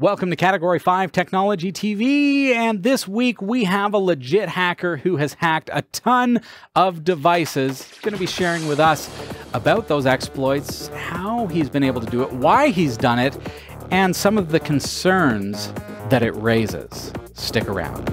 Welcome to Category 5 Technology TV. And this week we have a legit hacker who has hacked a ton of devices. He's going to be sharing with us about those exploits, how he's been able to do it, why he's done it, and some of the concerns that it raises. Stick around.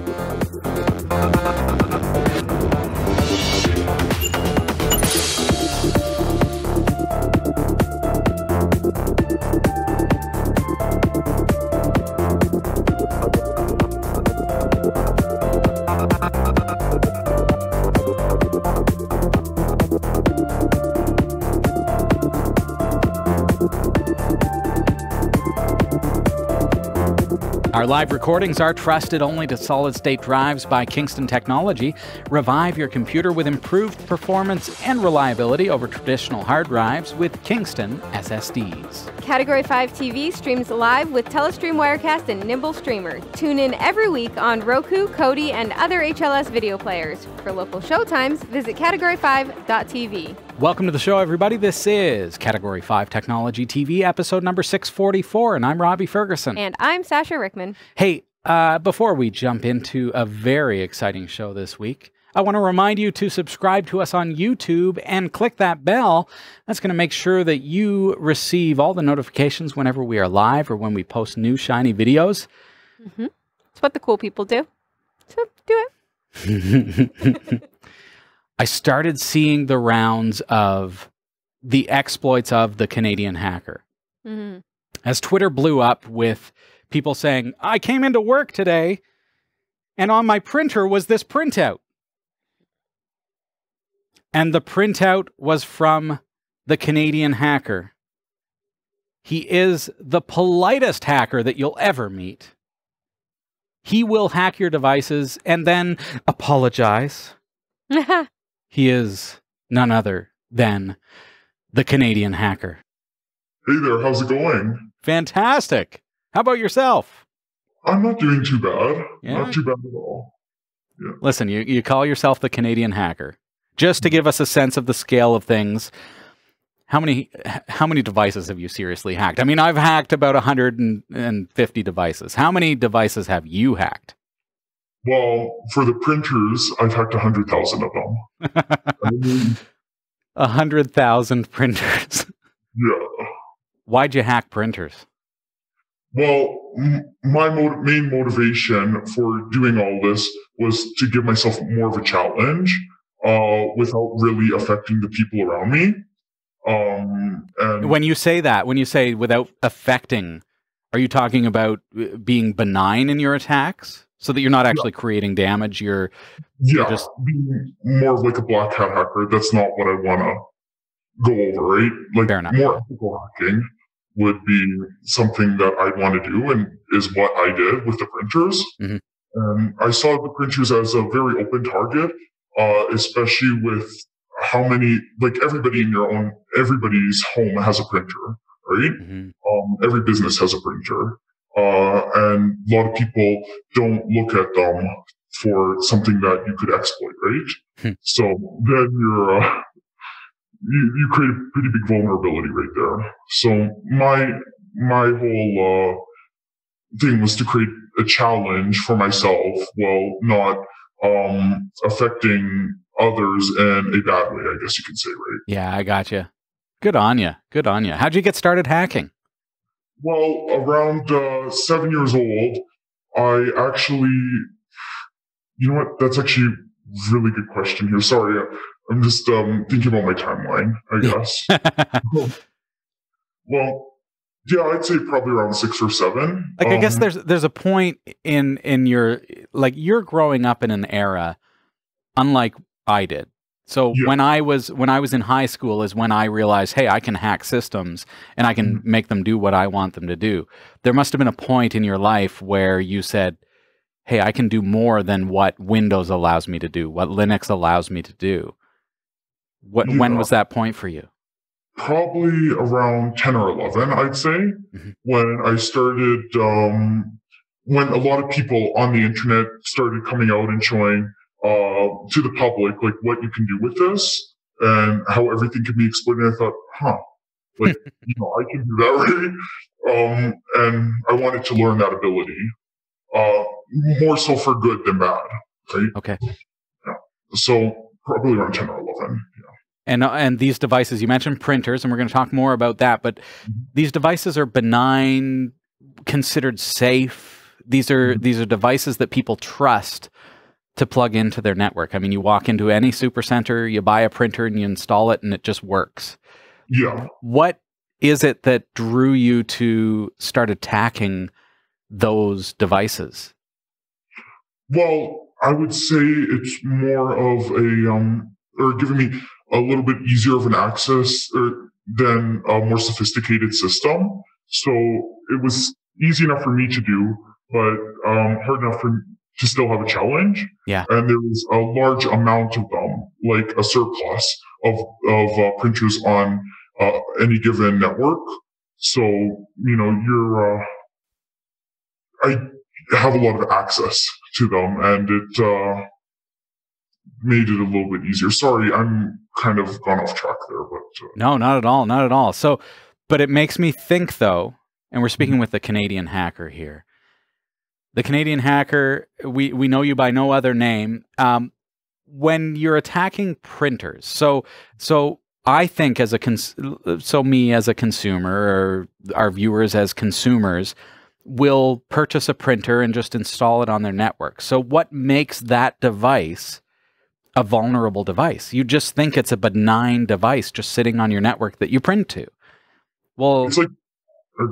Our live recordings are trusted only to solid state drives by Kingston Technology. Revive your computer with improved performance and reliability over traditional hard drives with Kingston SSDs. Category 5 TV streams live with Telestream Wirecast and Nimble Streamer. Tune in every week on Roku, Kodi, and other HLS video players. For local showtimes, visit category5.tv. Welcome to the show, everybody. This is Category 5 Technology TV, episode number 644, and I'm Robbie Ferguson. And I'm Sasha Rickman. Hey, uh, before we jump into a very exciting show this week, I want to remind you to subscribe to us on YouTube and click that bell. That's going to make sure that you receive all the notifications whenever we are live or when we post new shiny videos. Mm-hmm. It's what the cool people do. So do it. I started seeing the rounds of the exploits of the Canadian hacker. Mm-hmm. As Twitter blew up with people saying, I came into work today and on my printer was this printout. And the printout was from the Canadian hacker. He is the politest hacker that you'll ever meet. He will hack your devices and then apologize. He is none other than the Canadian hacker. Hey there, how's it going? Fantastic. How about yourself? I'm not doing too bad. Yeah. Not too bad at all. Yeah. Listen, you, you call yourself the Canadian hacker. Just to mm-hmm. give us a sense of the scale of things, how many how many devices have you seriously hacked? I mean, I've hacked about 150 devices. How many devices have you hacked? Well, for the printers, I've hacked a hundred thousand of them. A hundred thousand printers. Yeah. Why'd you hack printers? Well, m- my mo- main motivation for doing all this was to give myself more of a challenge uh, without really affecting the people around me. Um, and when you say that, when you say without affecting, are you talking about uh, being benign in your attacks? So that you're not actually yeah. creating damage. You're yeah, you're just being more of like a black hat hacker. That's not what I want to go over, right? Like more ethical hacking would be something that I'd want to do, and is what I did with the printers. Mm-hmm. And I saw the printers as a very open target, uh, especially with how many, like everybody in your own, everybody's home has a printer, right? Mm-hmm. Um, every business has a printer. Uh, and a lot of people don't look at them for something that you could exploit, right? Hmm. So then you're, uh, you, you create a pretty big vulnerability right there. So my, my whole, uh, thing was to create a challenge for myself while not, um, affecting others in a bad way, I guess you could say, right? Yeah, I got you. Good on you. Good on you. How'd you get started hacking? Well, around uh, seven years old, I actually, you know what? That's actually a really good question here. Sorry, I'm just um, thinking about my timeline, I guess. well, yeah, I'd say probably around six or seven. Like, um, I guess um, there's there's a point in in your like you're growing up in an era, unlike I did, so yeah. when I was when I was in high school is when I realized, hey, I can hack systems and I can mm-hmm. make them do what I want them to do. There must have been a point in your life where you said, hey, I can do more than what Windows allows me to do, what Linux allows me to do. What yeah. when was that point for you? Probably around 10 or 11, I'd say, mm-hmm. when I started um, when a lot of people on the internet started coming out and showing uh, to the public, like what you can do with this and how everything can be exploited. And I thought, huh, Like, you know, I can do that, right? Um, and I wanted to learn that ability, uh, more so for good than bad, right? Okay. Yeah. So probably around 10 or 11. Yeah. And, uh, and these devices, you mentioned printers, and we're going to talk more about that, but mm-hmm. these devices are benign, considered safe. These are, mm-hmm. these are devices that people trust to plug into their network. I mean, you walk into any supercenter, you buy a printer and you install it and it just works. Yeah. What is it that drew you to start attacking those devices? Well, I would say it's more of a um or giving me a little bit easier of an access or, than a more sophisticated system. So it was easy enough for me to do, but um, hard enough for to still have a challenge. Yeah. And there was a large amount of them, like a surplus of, of uh, printers on uh, any given network. So, you know, you're, uh, I have a lot of access to them and it, uh, made it a little bit easier. Sorry, I'm kind of gone off track there, but uh, no, not at all, not at all. So, but it makes me think though, and we're speaking mm-hmm. with the Canadian hacker here the Canadian hacker, we, we know you by no other name. Um, when you're attacking printers, so so I think as a cons- so me as a consumer or our viewers as consumers will purchase a printer and just install it on their network. So what makes that device a vulnerable device? You just think it's a benign device just sitting on your network that you print to. Well, it's like,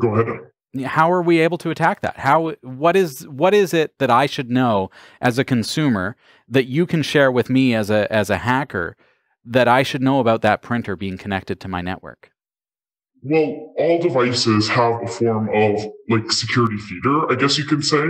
go ahead how are we able to attack that? How what is what is it that i should know as a consumer that you can share with me as a as a hacker that i should know about that printer being connected to my network? Well all devices have a form of like security theater i guess you could say.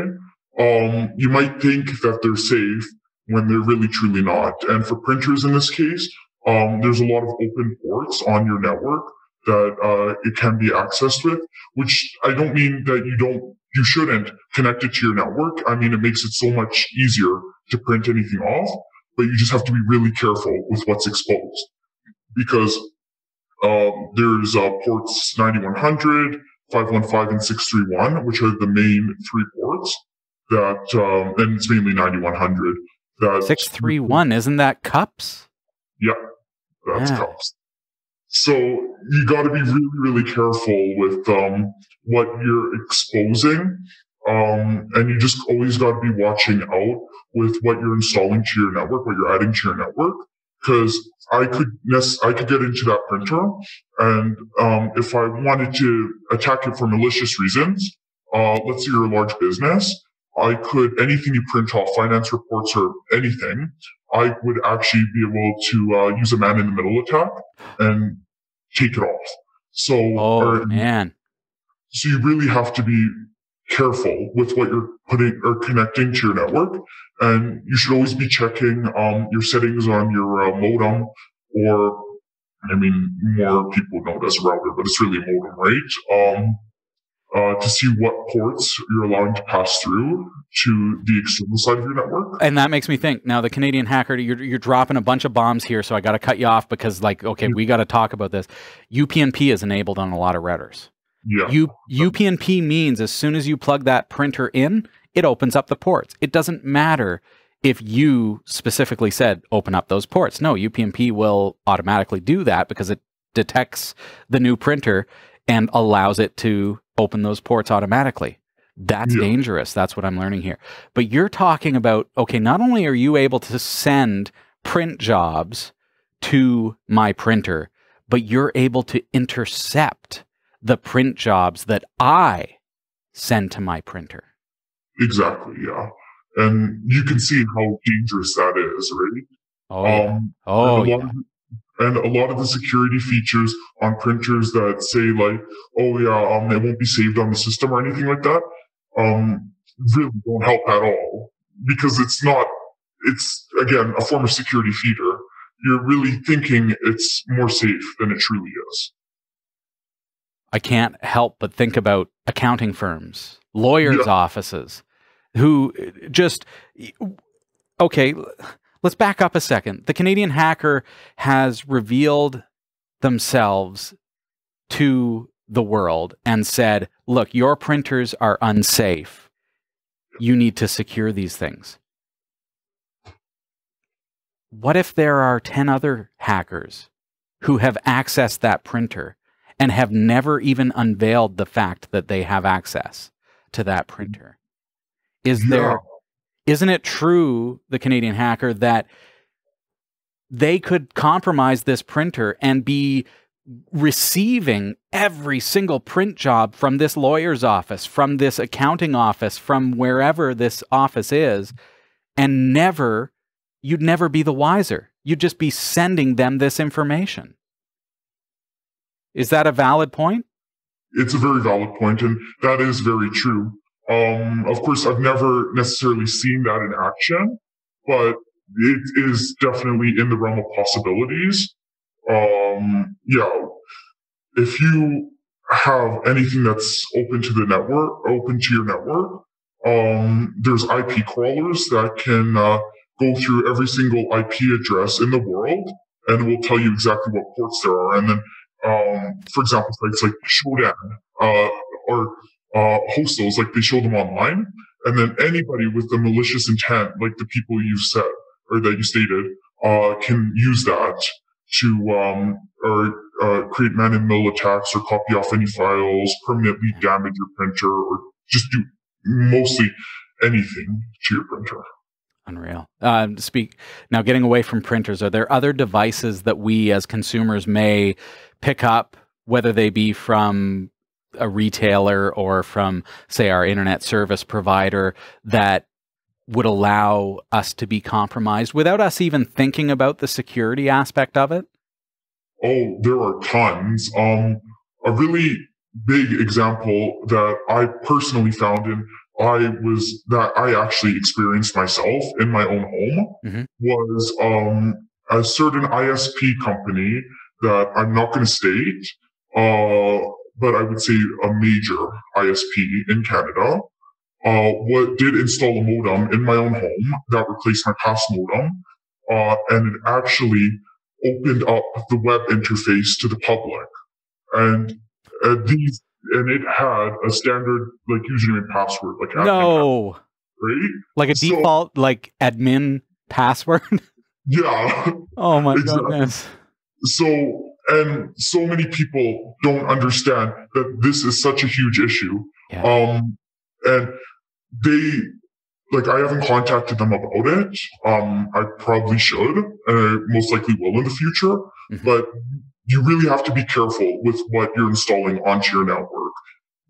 Um, you might think that they're safe when they're really truly not. And for printers in this case um, there's a lot of open ports on your network that uh, it can be accessed with, which I don't mean that you don't, you shouldn't connect it to your network. I mean, it makes it so much easier to print anything off, but you just have to be really careful with what's exposed because um, there's uh, ports 9100, 515, and 631, which are the main three ports that, um, and it's mainly 9100. That 631, isn't that CUPS? Yeah, that's yeah. CUPS. So you got to be really, really careful with um, what you're exposing. Um, and you just always got to be watching out with what you're installing to your network, what you're adding to your network. Cause I could, I could get into that printer and, um, if I wanted to attack it for malicious reasons, uh, let's say you're a large business, I could, anything you print off, finance reports or anything, I would actually be able to uh, use a man in the middle attack and take it off. So, oh or, man, so you really have to be careful with what you're putting or connecting to your network, and you should always be checking um, your settings on your uh, modem or I mean, more people know it as a router, but it's really a modem, right? Um, uh, to see what ports you're allowing to pass through to the external side of your network. And that makes me think now the Canadian hacker, you're, you're dropping a bunch of bombs here. So I got to cut you off because like, okay, we got to talk about this. UPnP is enabled on a lot of routers. Yeah. U, UPnP means as soon as you plug that printer in, it opens up the ports. It doesn't matter if you specifically said open up those ports. No, UPnP will automatically do that because it detects the new printer and allows it to open those ports automatically. That's yeah. dangerous. That's what I'm learning here. But you're talking about okay, not only are you able to send print jobs to my printer, but you're able to intercept the print jobs that I send to my printer. Exactly, yeah. And you can see how dangerous that is, right? Oh, yeah. Um, oh, yeah. And a lot of the security features on printers that say like, oh yeah, um, they won't be saved on the system or anything like that, um, really don't help at all because it's not, it's again, a form of security theater. You're really thinking it's more safe than it truly is. I can't help but think about accounting firms, lawyers' yeah. offices who just, okay, let's back up a second. The Canadian hacker has revealed themselves to the world and said, look, your printers are unsafe. You need to secure these things. What if there are 10 other hackers who have accessed that printer and have never even unveiled the fact that they have access to that printer? Is there isn't it true, the Canadian hacker, that they could compromise this printer and be receiving every single print job from this lawyer's office, from this accounting office, from wherever this office is, and never, you'd never be the wiser. You'd just be sending them this information. Is that a valid point? It's a very valid point, and that is very true. Um, of course, I've never necessarily seen that in action, but it is definitely in the realm of possibilities. Um, yeah, if you have anything that's open to the network, open to your network, um, there's IP crawlers that can uh, go through every single IP address in the world and will tell you exactly what ports there are. And then, um, for example, sites like Shodan uh, or uh, host those, like they show them online. And then anybody with the malicious intent, like the people you said, or that you stated uh, can use that to um, or uh, create man-in-the-middle attacks or copy off any files, permanently damage your printer, or just do mostly anything to your printer. Unreal. Uh, speak now. Getting away from printers, are there other devices that we as consumers may pick up, whether they be from a retailer or from, say, our internet service provider, that would allow us to be compromised without us even thinking about the security aspect of it? Oh, there are tons. Um, a really big example that I personally found in I was that I actually experienced myself in my own home mm-hmm. was um, a certain ISP company that I'm not going to state, uh, but I would say a major ISP in Canada uh, what did install a modem in my own home that replaced my past modem, uh, and it actually opened up the web interface to the public. And uh, these, and it had a standard like username and password, like no, password, right? Like a so, default like admin password. yeah. Oh my exactly. goodness. So and so many people don't understand that this is such a huge issue. Yeah. Um, and they like I haven't contacted them about it. Um, I probably should, and I most likely will in the future. Mm-hmm. But you really have to be careful with what you're installing onto your network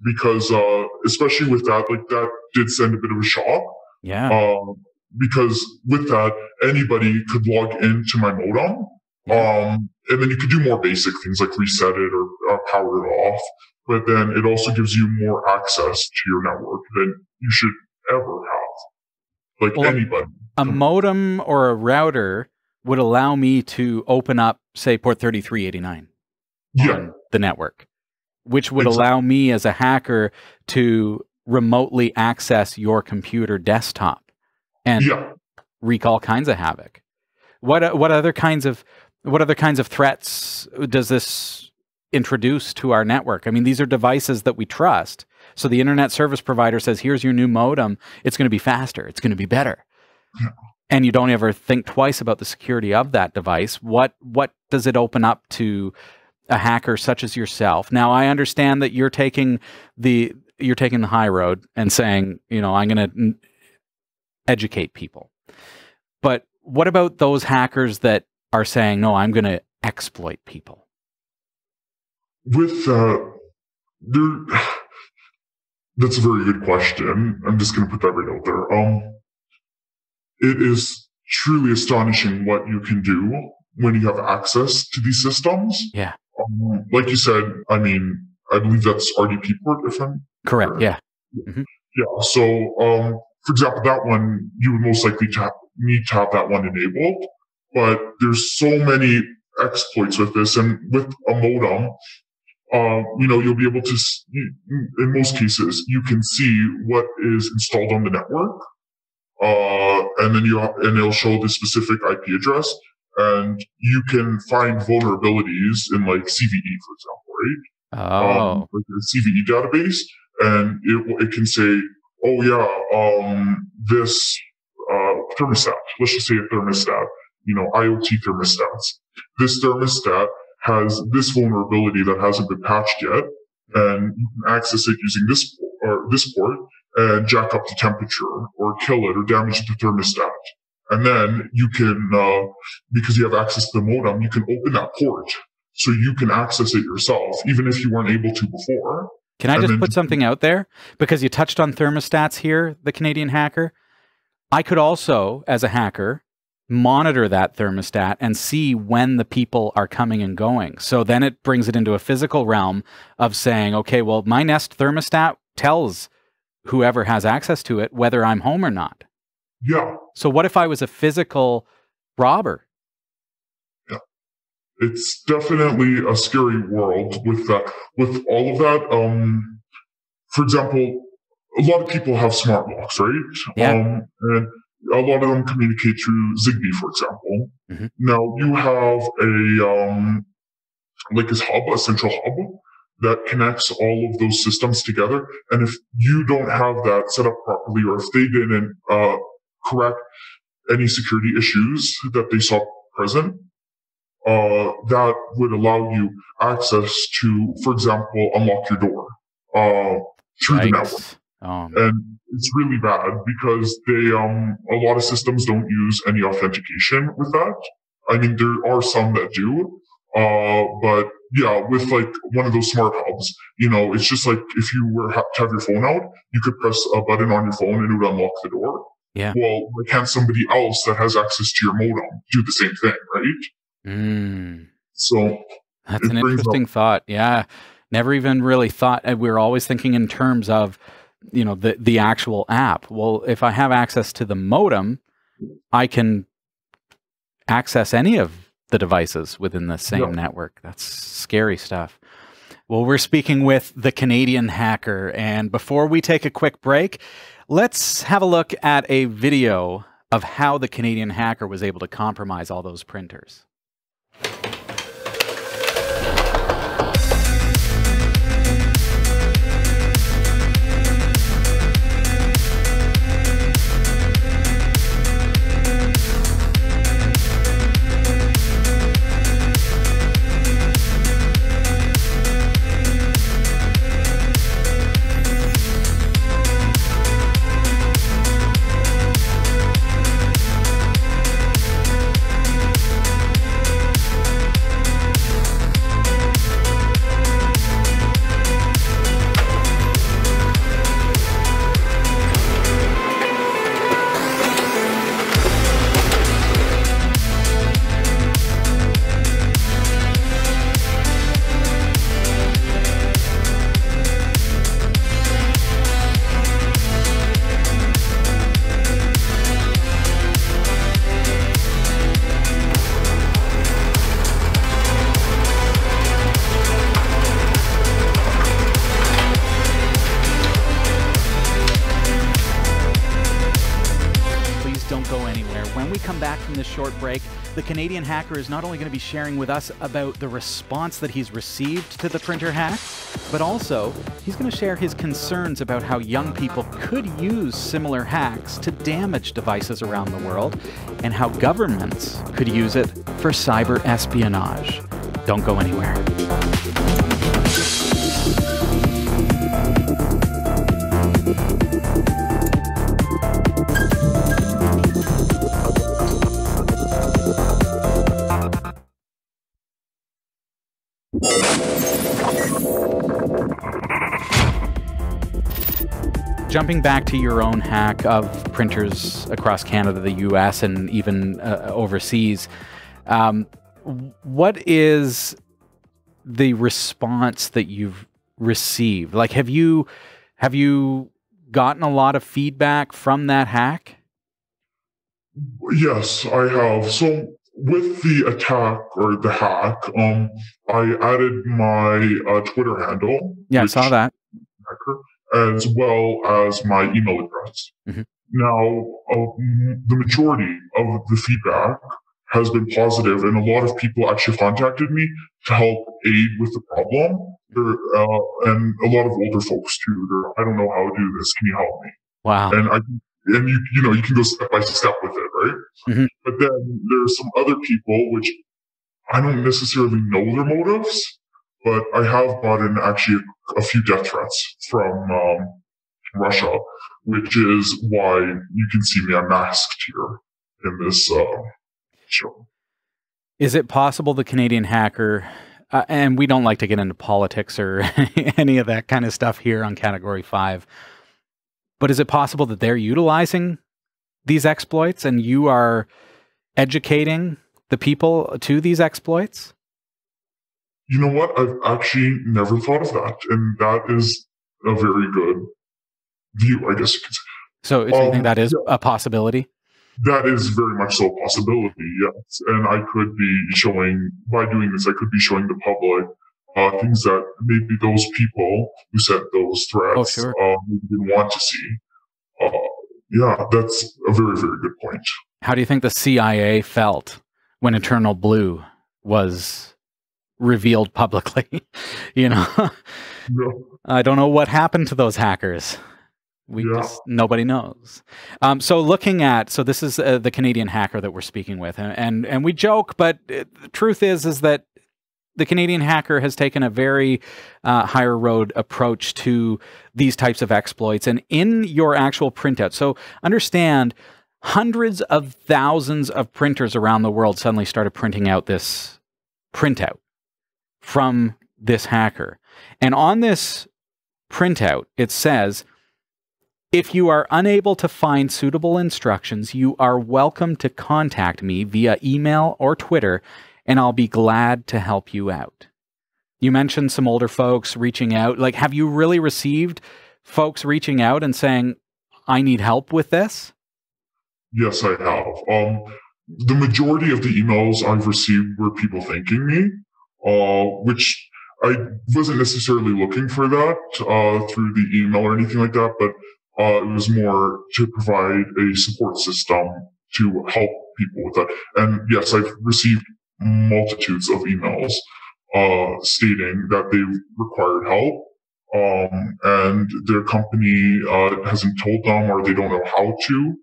because, uh, especially with that, like that did send a bit of a shock. Yeah. Um, because with that, anybody could log into my modem. Yeah. Um, and then you could do more basic things like reset it or uh, power it off. But then it also gives you more access to your network than you should ever have. Like well, anybody. A modem or a router would allow me to open up, say, port 3389 yeah. on the network, which would exactly. allow me as a hacker to remotely access your computer desktop and yeah. wreak all kinds of havoc. What what other kinds of what other kinds of threats does this introduce to our network? I mean, these are devices that we trust. So the internet service provider says, here's your new modem. It's going to be faster. It's going to be better. And you don't ever think twice about the security of that device. What, what does it open up to a hacker such as yourself? Now, I understand that you're taking the, you're taking the high road and saying, you know, I'm going to educate people. But what about those hackers that are saying, no, I'm going to exploit people? With uh, there, that's a very good question. I'm just going to put that right out there. Um, it is truly astonishing what you can do when you have access to these systems. Yeah. Um, like you said, I mean, I believe that's RDP port, if I'm correct. Yeah. Mm-hmm. Yeah. So, um, for example, that one you would most likely to have, need to have that one enabled, but there's so many exploits with this, and with a modem, uh, you know, you'll be able to, in most cases, you can see what is installed on the network. Uh, and then you, and it'll show the specific IP address and you can find vulnerabilities in like CVE, for example, right? oh. um, like a CVE database, and it it can say, oh yeah, um, this uh, thermostat. Let's just say a thermostat. You know, IoT thermostats. This thermostat has this vulnerability that hasn't been patched yet, and you can access it using this or this port and jack up the temperature or kill it or damage the thermostat. And then you can, uh, because you have access to the modem, you can open that port so you can access it yourself, even if you weren't able to before. Can I just put something out there? Because you touched on thermostats here, the Canadian hacker. I could also, as a hacker, monitor that thermostat and see when the people are coming and going. So then it brings it into a physical realm of saying, okay, well, my Nest thermostat tells whoever has access to it whether I'm home or not. Yeah. So what if I was a physical robber? Yeah. It's definitely a scary world with that with all of that. Um for example, a lot of people have smart locks, right? Yeah. Um, and a lot of them communicate through Zigbee, for example. Mm-hmm. Now you have a um like a hub, a central hub that connects all of those systems together. And if you don't have that set up properly, or if they didn't uh, correct any security issues that they saw present, uh, that would allow you access to, for example, unlock your door uh, through Yikes. the network. Oh, and it's really bad because they, um, a lot of systems don't use any authentication with that. I mean, there are some that do, uh, but yeah, with like one of those smart hubs, you know, it's just like if you were to have your phone out, you could press a button on your phone and it would unlock the door. Yeah. Well, why can't somebody else that has access to your modem do the same thing, right? Mm. So that's an interesting up- thought. Yeah. Never even really thought. We were always thinking in terms of, you know, the the actual app. Well, if I have access to the modem, I can access any of the devices within the same network. That's scary stuff. Well, we're speaking with the Canadian hacker. And before we take a quick break, let's have a look at a video of how the Canadian hacker was able to compromise all those printers. Short break, the Canadian hacker is not only going to be sharing with us about the response that he's received to the printer hack, but also he's going to share his concerns about how young people could use similar hacks to damage devices around the world and how governments could use it for cyber espionage. Don't go anywhere. Jumping back to your own hack of printers across Canada, the US, and even uh, overseas, um, what is the response that you've received? Like, have you have you gotten a lot of feedback from that hack? Yes, I have. So with the attack or the hack, um, I added my uh, Twitter handle. Yeah, I saw that. Hacker, as well as my email address. Mm-hmm. Now, uh, the majority of the feedback has been positive, and a lot of people actually contacted me to help aid with the problem. Uh, and a lot of older folks too. They're, I don't know how to do this. Can you help me? Wow. And I and you you know you can go step by step with it, right? Mm-hmm. But then there's some other people which I don't necessarily know their motives, but I have gotten actually a, a few death threats from um, Russia, which is why you can see me unmasked here in this uh, show. Is it possible the Canadian hacker, uh, and we don't like to get into politics or any of that kind of stuff here on Category 5, but is it possible that they're utilizing these exploits and you are educating the people to these exploits? You know what? I've actually never thought of that. And that is a very good view, I guess you could say. So, um, you think um, that is yeah. a possibility? That is very much so a possibility, yes. And I could be showing, by doing this, I could be showing the public uh, things that maybe those people who sent those threats oh, sure. uh, didn't want to see. Uh, yeah, that's a very, very good point. How do you think the CIA felt when EternalBlue was revealed publicly? you know, no. I don't know what happened to those hackers. We yeah. just nobody knows. Um, so looking at so this is uh, the Canadian hacker that we're speaking with, and and, and we joke, but uh, the truth is is that the Canadian hacker has taken a very uh, higher road approach to these types of exploits. And in your actual printout, so understand hundreds of thousands of printers around the world suddenly started printing out this printout from this hacker. And on this printout, it says, if you are unable to find suitable instructions, you are welcome to contact me via email or Twitter and I'll be glad to help you out. You mentioned some older folks reaching out. Like, have you really received folks reaching out and saying, I need help with this? Yes, I have. Um, the majority of the emails I've received were people thanking me, uh, which I wasn't necessarily looking for that uh, through the email or anything like that, but uh, it was more to provide a support system to help people with that. And yes, I've received multitudes of emails uh, stating that they've required help um, and their company uh, hasn't told them or they don't know how to,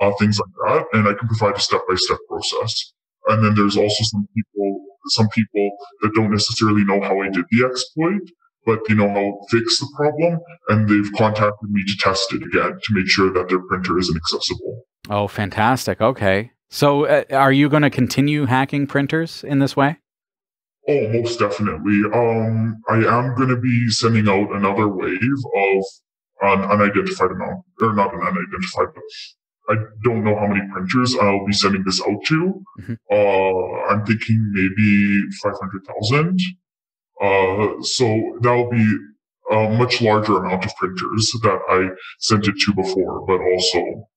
uh, things like that. And I can provide a step-by-step process. And then there's also some people, some people that don't necessarily know how I did the exploit, but they know how fix the problem, and they've contacted me to test it again to make sure that their printer isn't accessible. Oh, fantastic! Okay, so, uh, are you going to continue hacking printers in this way? Oh, most definitely. Um, I am going to be sending out another wave of an unidentified amount, or not an unidentified, but I don't know how many printers I'll be sending this out to. Mm-hmm. Uh, I'm thinking maybe 500,000. Uh, so that'll be a much larger amount of printers that I sent it to before, but also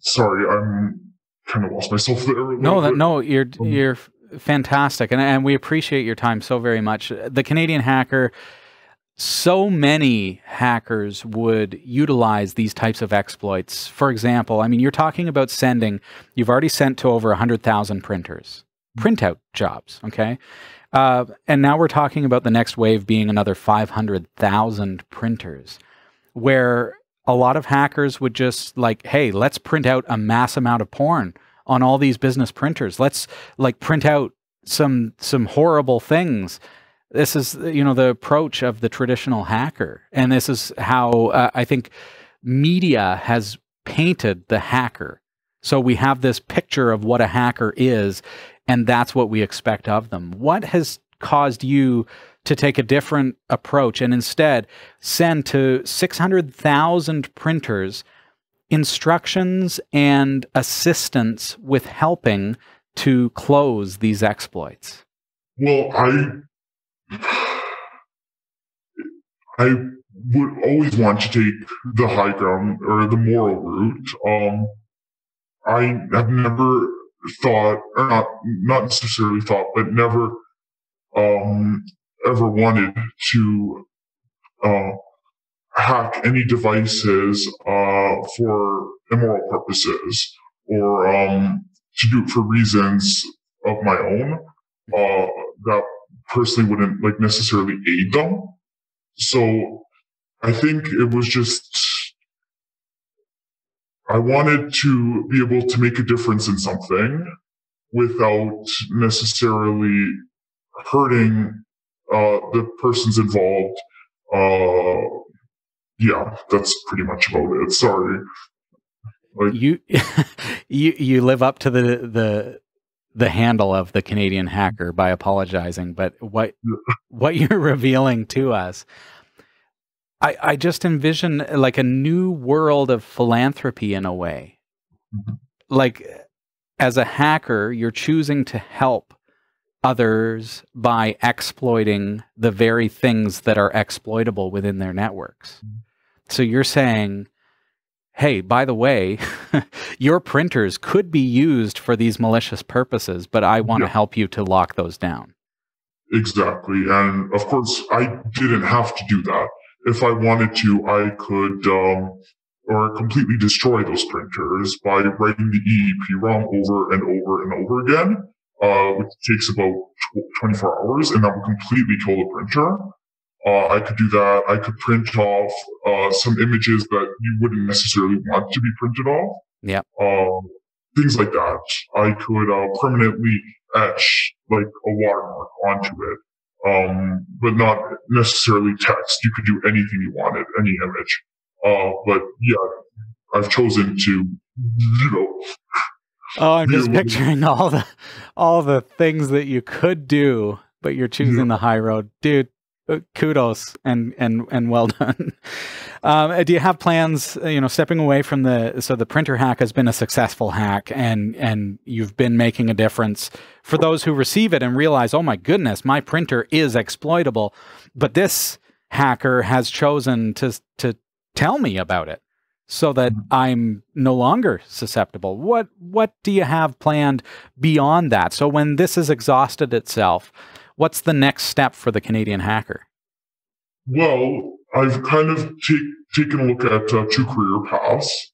sorry, I'm kind of lost myself there. No, that, no, you're um, you're fantastic, and and we appreciate your time so very much. The Canadian hacker. So many hackers would utilize these types of exploits. For example, I mean, you're talking about sending, you've already sent to over 100,000 printers, printout jobs, okay? Uh, and now we're talking about the next wave being another 500,000 printers, where a lot of hackers would just like, hey, let's print out a mass amount of porn on all these business printers. Let's like print out some some horrible things. This is you know the approach of the traditional hacker, and this is how uh, I think media has painted the hacker. So we have this picture of what a hacker is, and that's what we expect of them. What has caused you to take a different approach and instead send to 600,000 printers instructions and assistance with helping to close these exploits? Well, I I would always want to take the high ground or the moral route. Um, I have never thought, or not not necessarily thought, but never um, ever wanted to uh, hack any devices uh, for immoral purposes or um, to do it for reasons of my own uh, that personally wouldn't like necessarily aid them. So I think it was just I wanted to be able to make a difference in something without necessarily hurting uh, the persons involved. Uh, yeah, that's pretty much about it. Sorry. Like, you, you, you live up to the the the handle of the Canadian hacker by apologizing, but what what you're revealing to us, I I just envision like a new world of philanthropy in a way. Mm-hmm. Like as a hacker, you're choosing to help others by exploiting the very things that are exploitable within their networks. Mm-hmm. So you're saying, hey, by the way, your printers could be used for these malicious purposes, but I want to yeah. help you to lock those down. Exactly. And of course, I didn't have to do that. If I wanted to, I could, um, or completely destroy those printers by writing the EEPROM over and over and over again, uh, which takes about 24 hours, and that would completely kill the printer. Uh, I could do that. I could print off uh, some images that you wouldn't necessarily want to be printed off. Yeah. Um, things like that. I could uh, permanently etch like a watermark onto it, um, but not necessarily text. You could do anything you wanted, any image. Uh, but yeah, I've chosen to, you know. Oh, I'm just picturing all the all the things that you could do, but you're choosing yeah. the high road, dude. Uh, kudos and and and well done. Um, uh, do you have plans? Uh, you know, stepping away from the so the printer hack has been a successful hack, and and you've been making a difference for those who receive it and realize, oh my goodness, my printer is exploitable. But this hacker has chosen to to tell me about it so that mm-hmm. I'm no longer susceptible. What what do you have planned beyond that? So when this has exhausted itself, what's the next step for the Canadian hacker? Well, I've kind of take, taken a look at uh, two career paths.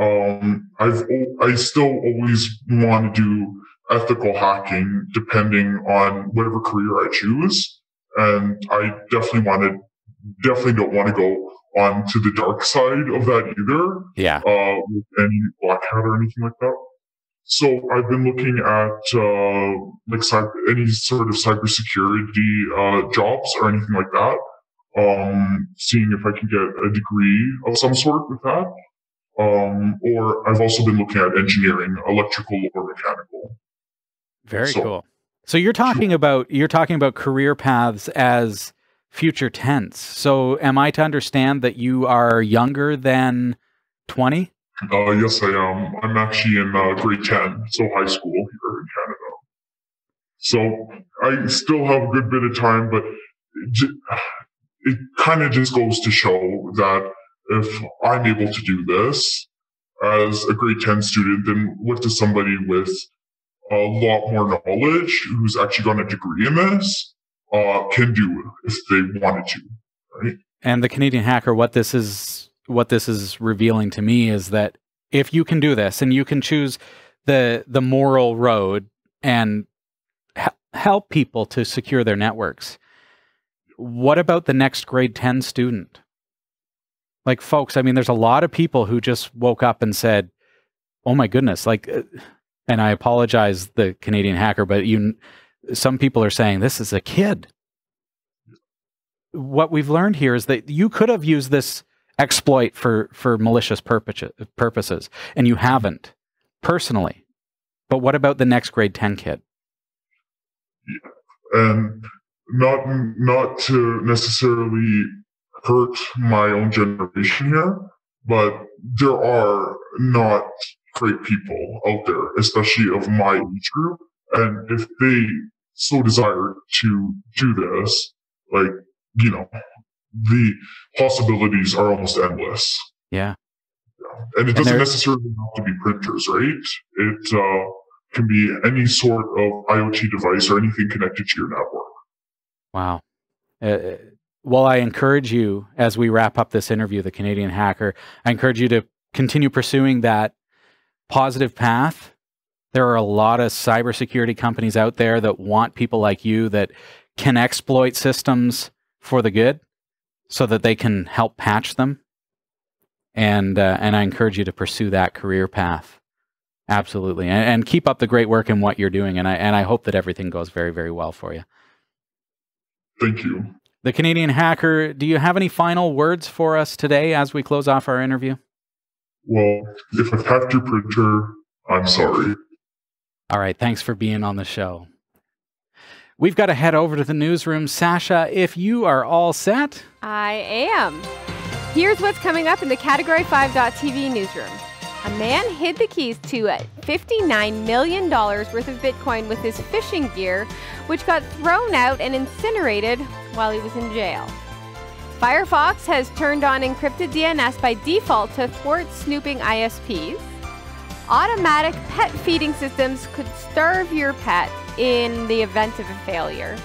Um, I've I still always want to do ethical hacking, depending on whatever career I choose, and I definitely want to definitely don't want to go on to the dark side of that either. Yeah. Uh, with any black hat or anything like that. So I've been looking at uh, like cyber, any sort of cybersecurity uh, jobs or anything like that. Um, seeing if I can get a degree of some sort with that. Um, or I've also been looking at engineering, electrical or mechanical. Very so, cool. So you're talking sure. about you're talking about career paths as future tense. So am I to understand that you are younger than 20? Uh, yes, I am. I'm actually in uh, grade 10, so high school here in Canada. So I still have a good bit of time, but it, kind of just goes to show that if I'm able to do this as a grade 10 student, then what does somebody with a lot more knowledge who's actually got a degree in this uh, can do if they wanted to, right? And the Canadian hacker, what this is what this is revealing to me is that if you can do this and you can choose the the moral road and help people to secure their networks what about the next grade 10 student? Like folks i mean there's a lot of people who just woke up and said oh my goodness like uh, and i apologize the canadian hacker but you some people are saying this is a kid. What we've learned here is that you could have used this exploit for for malicious purposes and you haven't personally. But what about the next grade 10 kid? And not not to necessarily hurt my own generation here but there are not great people out there especially of my age group. And if they so desire to do this like you know the possibilities are almost endless. Yeah. yeah. And it doesn't and necessarily have to be printers, right? It uh, can be any sort of IoT device or anything connected to your network. Wow. Uh, uh, well, I encourage you, as we wrap up this interview, the Canadian hacker, I encourage you to continue pursuing that positive path. There are a lot of cybersecurity companies out there that want people like you that can exploit systems for the good so that they can help patch them. And, uh, and I encourage you to pursue that career path. Absolutely. And, and keep up the great work in what you're doing. And I, and I hope that everything goes very, very well for you. Thank you. The Canadian Hacker, do you have any final words for us today as we close off our interview? Well, if I've hacked your printer, I'm sorry. All right. Thanks for being on the show. We've got to head over to the newsroom. Sasha, if you are all set. I am. Here's what's coming up in the Category 5.tv newsroom. A man hid the keys to $59 million worth of Bitcoin with his fishing gear, which got thrown out and incinerated while he was in jail. Firefox has turned on encrypted DNS by default to thwart snooping ISPs. Automatic pet feeding systems could starve your pet in the event of a failure.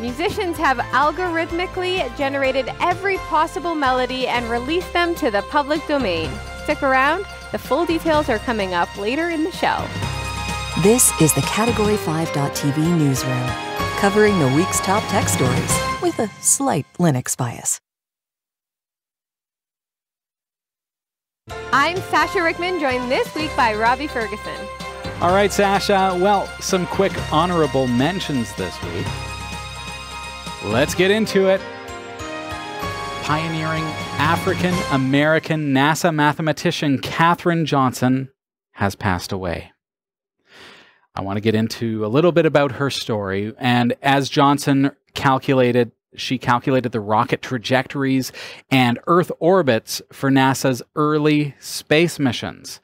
Musicians have algorithmically generated every possible melody and released them to the public domain. Stick around, the full details are coming up later in the show. This is the Category 5.tv newsroom, covering the week's top tech stories with a slight Linux bias. I'm Sasha Rickman, joined this week by Robbie Ferguson. All right, Sasha. Well, some quick honorable mentions this week. Let's get into it. Pioneering African American NASA mathematician Katherine Johnson has passed away. I want to get into a little bit about her story. And as Johnson calculated, she calculated the rocket trajectories and Earth orbits for NASA's early space missions.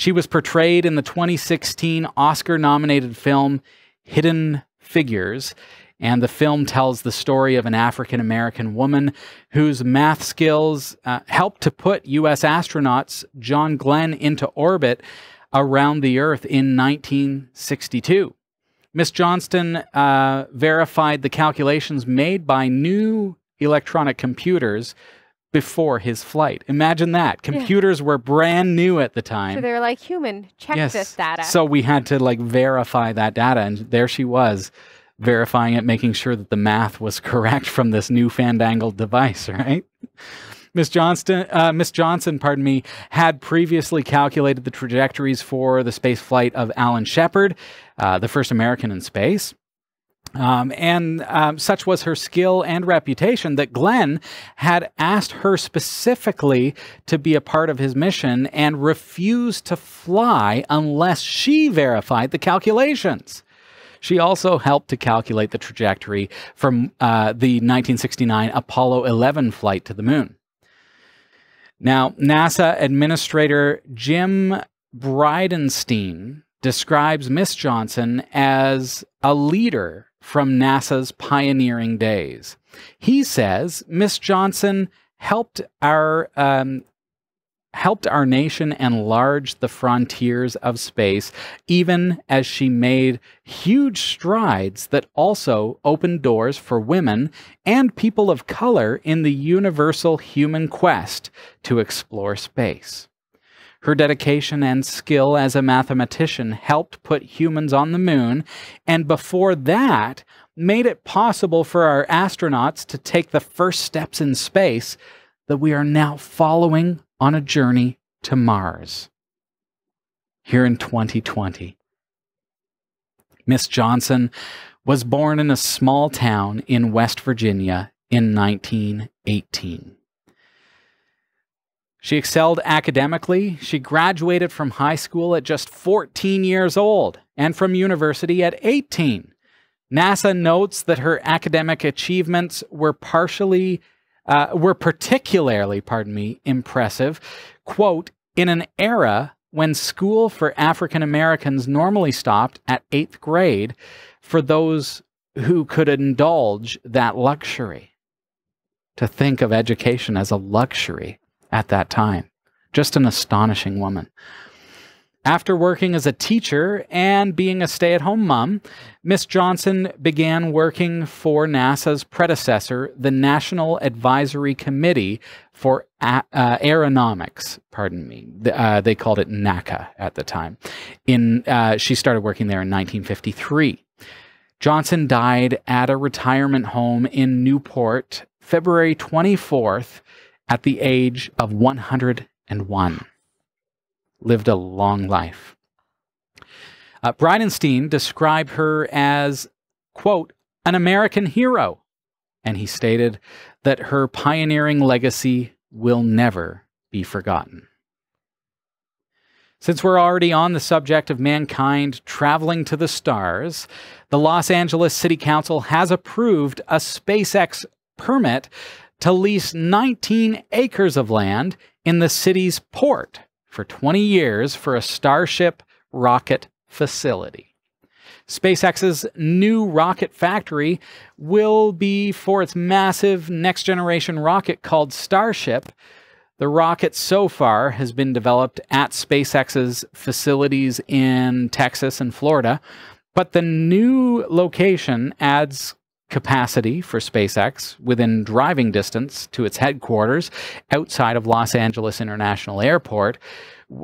She was portrayed in the 2016 Oscar nominated film Hidden Figures. And the film tells the story of an African American woman whose math skills uh, helped to put U.S. astronauts John Glenn into orbit around the Earth in 1962. Miss Johnston uh, verified the calculations made by new electronic computers before his flight. Imagine that. Computers were brand new at the time. So they were like, human, check yes. this data. So we had to like verify that data. And there she was verifying it, making sure that the math was correct from this new fandangled device, right? Miss Johnston, uh, Miss Johnson, pardon me, had previously calculated the trajectories for the space flight of Alan Shepard, uh, the first American in space. Um, and um, such was her skill and reputation that Glenn had asked her specifically to be a part of his mission and refused to fly unless she verified the calculations. She also helped to calculate the trajectory from uh, the 1969 Apollo 11 flight to the moon. Now, NASA Administrator Jim Bridenstine describes Miss Johnson as a leader from NASA's pioneering days. He says Miss Johnson helped our um, helped our nation enlarge the frontiers of space, even as she made huge strides that also opened doors for women and people of color in the universal human quest to explore space. Her dedication and skill as a mathematician helped put humans on the moon, and before that, made it possible for our astronauts to take the first steps in space that we are now following on a journey to Mars. Here in 2020. Miss Johnson was born in a small town in West Virginia in 1918. She excelled academically. She graduated from high school at just 14 years old and from university at 18. NASA notes that her academic achievements were partially uh, were particularly, pardon me, impressive. Quote, in an era when school for African Americans normally stopped at eighth grade for those who could indulge that luxury. To think of education as a luxury at that time. Just an astonishing woman. After working as a teacher and being a stay at home mom, Miss Johnson began working for NASA's predecessor, the National Advisory Committee for a- uh, Aeronautics. Pardon me. Uh, they called it NACA at the time. In uh, she started working there in 1953. Johnson died at a retirement home in Newport, February 24th, at the age of 101 lived a long life. Uh, Bridenstine described her as, quote, an American hero. And he stated that her pioneering legacy will never be forgotten. Since we're already on the subject of mankind traveling to the stars, the Los Angeles City Council has approved a SpaceX permit to lease 19 acres of land in the city's port for 20 years for a Starship rocket facility. SpaceX's new rocket factory will be for its massive next generation rocket called Starship. The rocket so far has been developed at SpaceX's facilities in Texas and Florida, but the new location adds capacity for SpaceX within driving distance to its headquarters outside of Los Angeles International Airport.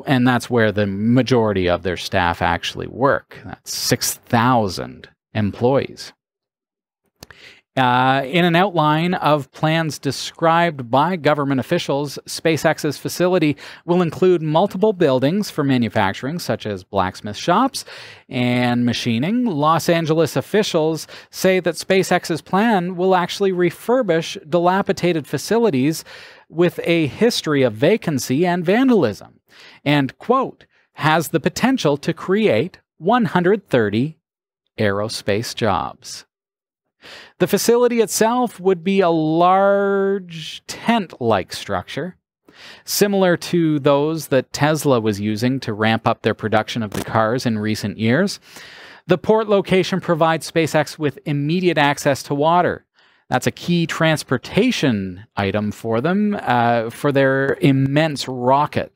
And that's where the majority of their staff actually work. That's 6,000 employees. Uh, in an outline of plans described by government officials, SpaceX's facility will include multiple buildings for manufacturing, such as blacksmith shops and machining. Los Angeles officials say that SpaceX's plan will actually refurbish dilapidated facilities with a history of vacancy and vandalism, and, quote, has the potential to create 130 aerospace jobs. The facility itself would be a large tent like structure, similar to those that Tesla was using to ramp up their production of the cars in recent years. The port location provides SpaceX with immediate access to water, that's a key transportation item for them uh, for their immense rocket,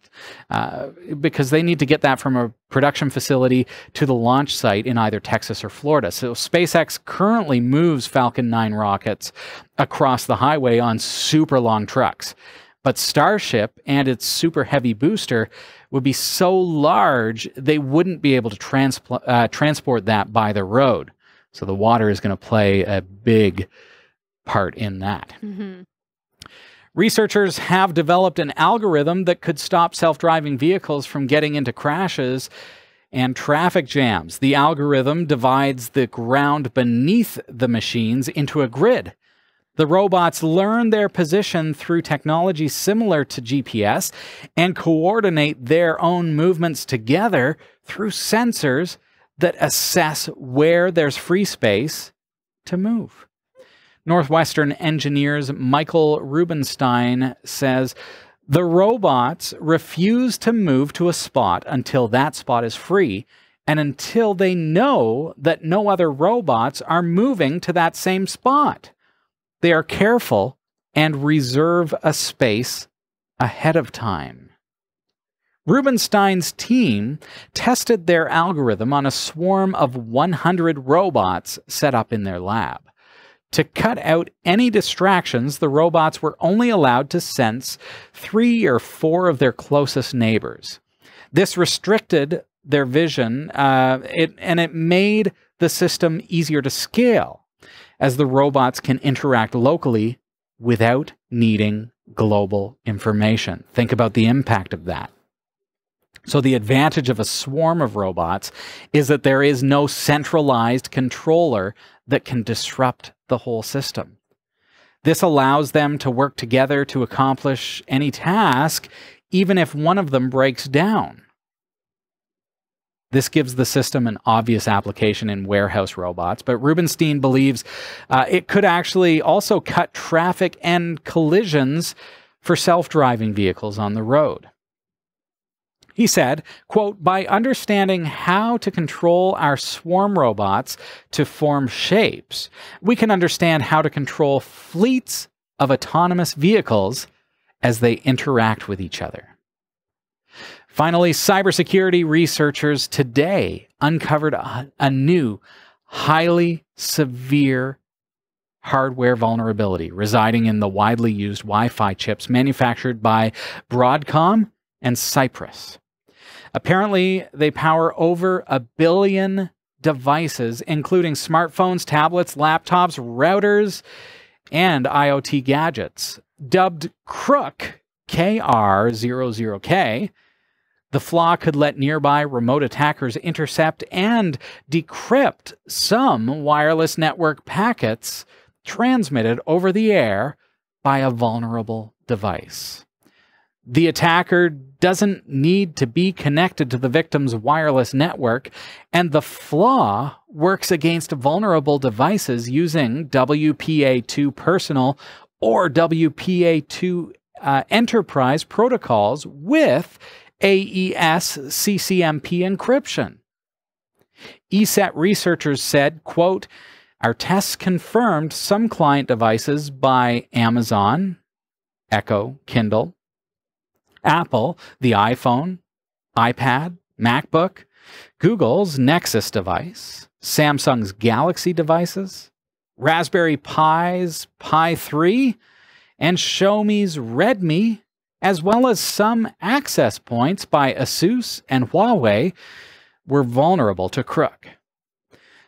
uh, because they need to get that from a production facility to the launch site in either Texas or Florida. So SpaceX currently moves Falcon 9 rockets across the highway on super long trucks. But Starship and its super heavy booster would be so large they wouldn't be able to uh, transport that by the road. So the water is going to play a big part in that. Mm-hmm. Researchers have developed an algorithm that could stop self driving vehicles from getting into crashes and traffic jams. The algorithm divides the ground beneath the machines into a grid. The robots learn their position through technology similar to GPS and coordinate their own movements together through sensors that assess where there's free space to move. Northwestern Engineers Michael Rubenstein says the robots refuse to move to a spot until that spot is free and until they know that no other robots are moving to that same spot. They are careful and reserve a space ahead of time. Rubenstein's team tested their algorithm on a swarm of 100 robots set up in their lab. To cut out any distractions, the robots were only allowed to sense three or four of their closest neighbors. This restricted their vision, uh, it, and it made the system easier to scale, as the robots can interact locally without needing global information. Think about the impact of that. So, the advantage of a swarm of robots is that there is no centralized controller that can disrupt the whole system. This allows them to work together to accomplish any task, even if one of them breaks down. This gives the system an obvious application in warehouse robots, but Rubenstein believes uh, it could actually also cut traffic and collisions for self driving vehicles on the road. He said, quote, by understanding how to control our swarm robots to form shapes, we can understand how to control fleets of autonomous vehicles as they interact with each other. Finally, cybersecurity researchers today uncovered a, a new, highly severe hardware vulnerability residing in the widely used Wi Fi chips manufactured by Broadcom and Cypress. Apparently, they power over a billion devices, including smartphones, tablets, laptops, routers, and IoT gadgets. Dubbed Crook, KR00K, the flaw could let nearby remote attackers intercept and decrypt some wireless network packets transmitted over the air by a vulnerable device. The attacker doesn't need to be connected to the victim's wireless network, and the flaw works against vulnerable devices using WPA2 personal or WPA2 uh, enterprise protocols with AES CCMP encryption. ESET researchers said, quote, our tests confirmed some client devices by Amazon, Echo, Kindle, Apple, the iPhone, iPad, MacBook, Google's Nexus device, Samsung's Galaxy devices, Raspberry Pi's Pi 3, and Xiaomi's Redmi, as well as some access points by Asus and Huawei, were vulnerable to Kr00k.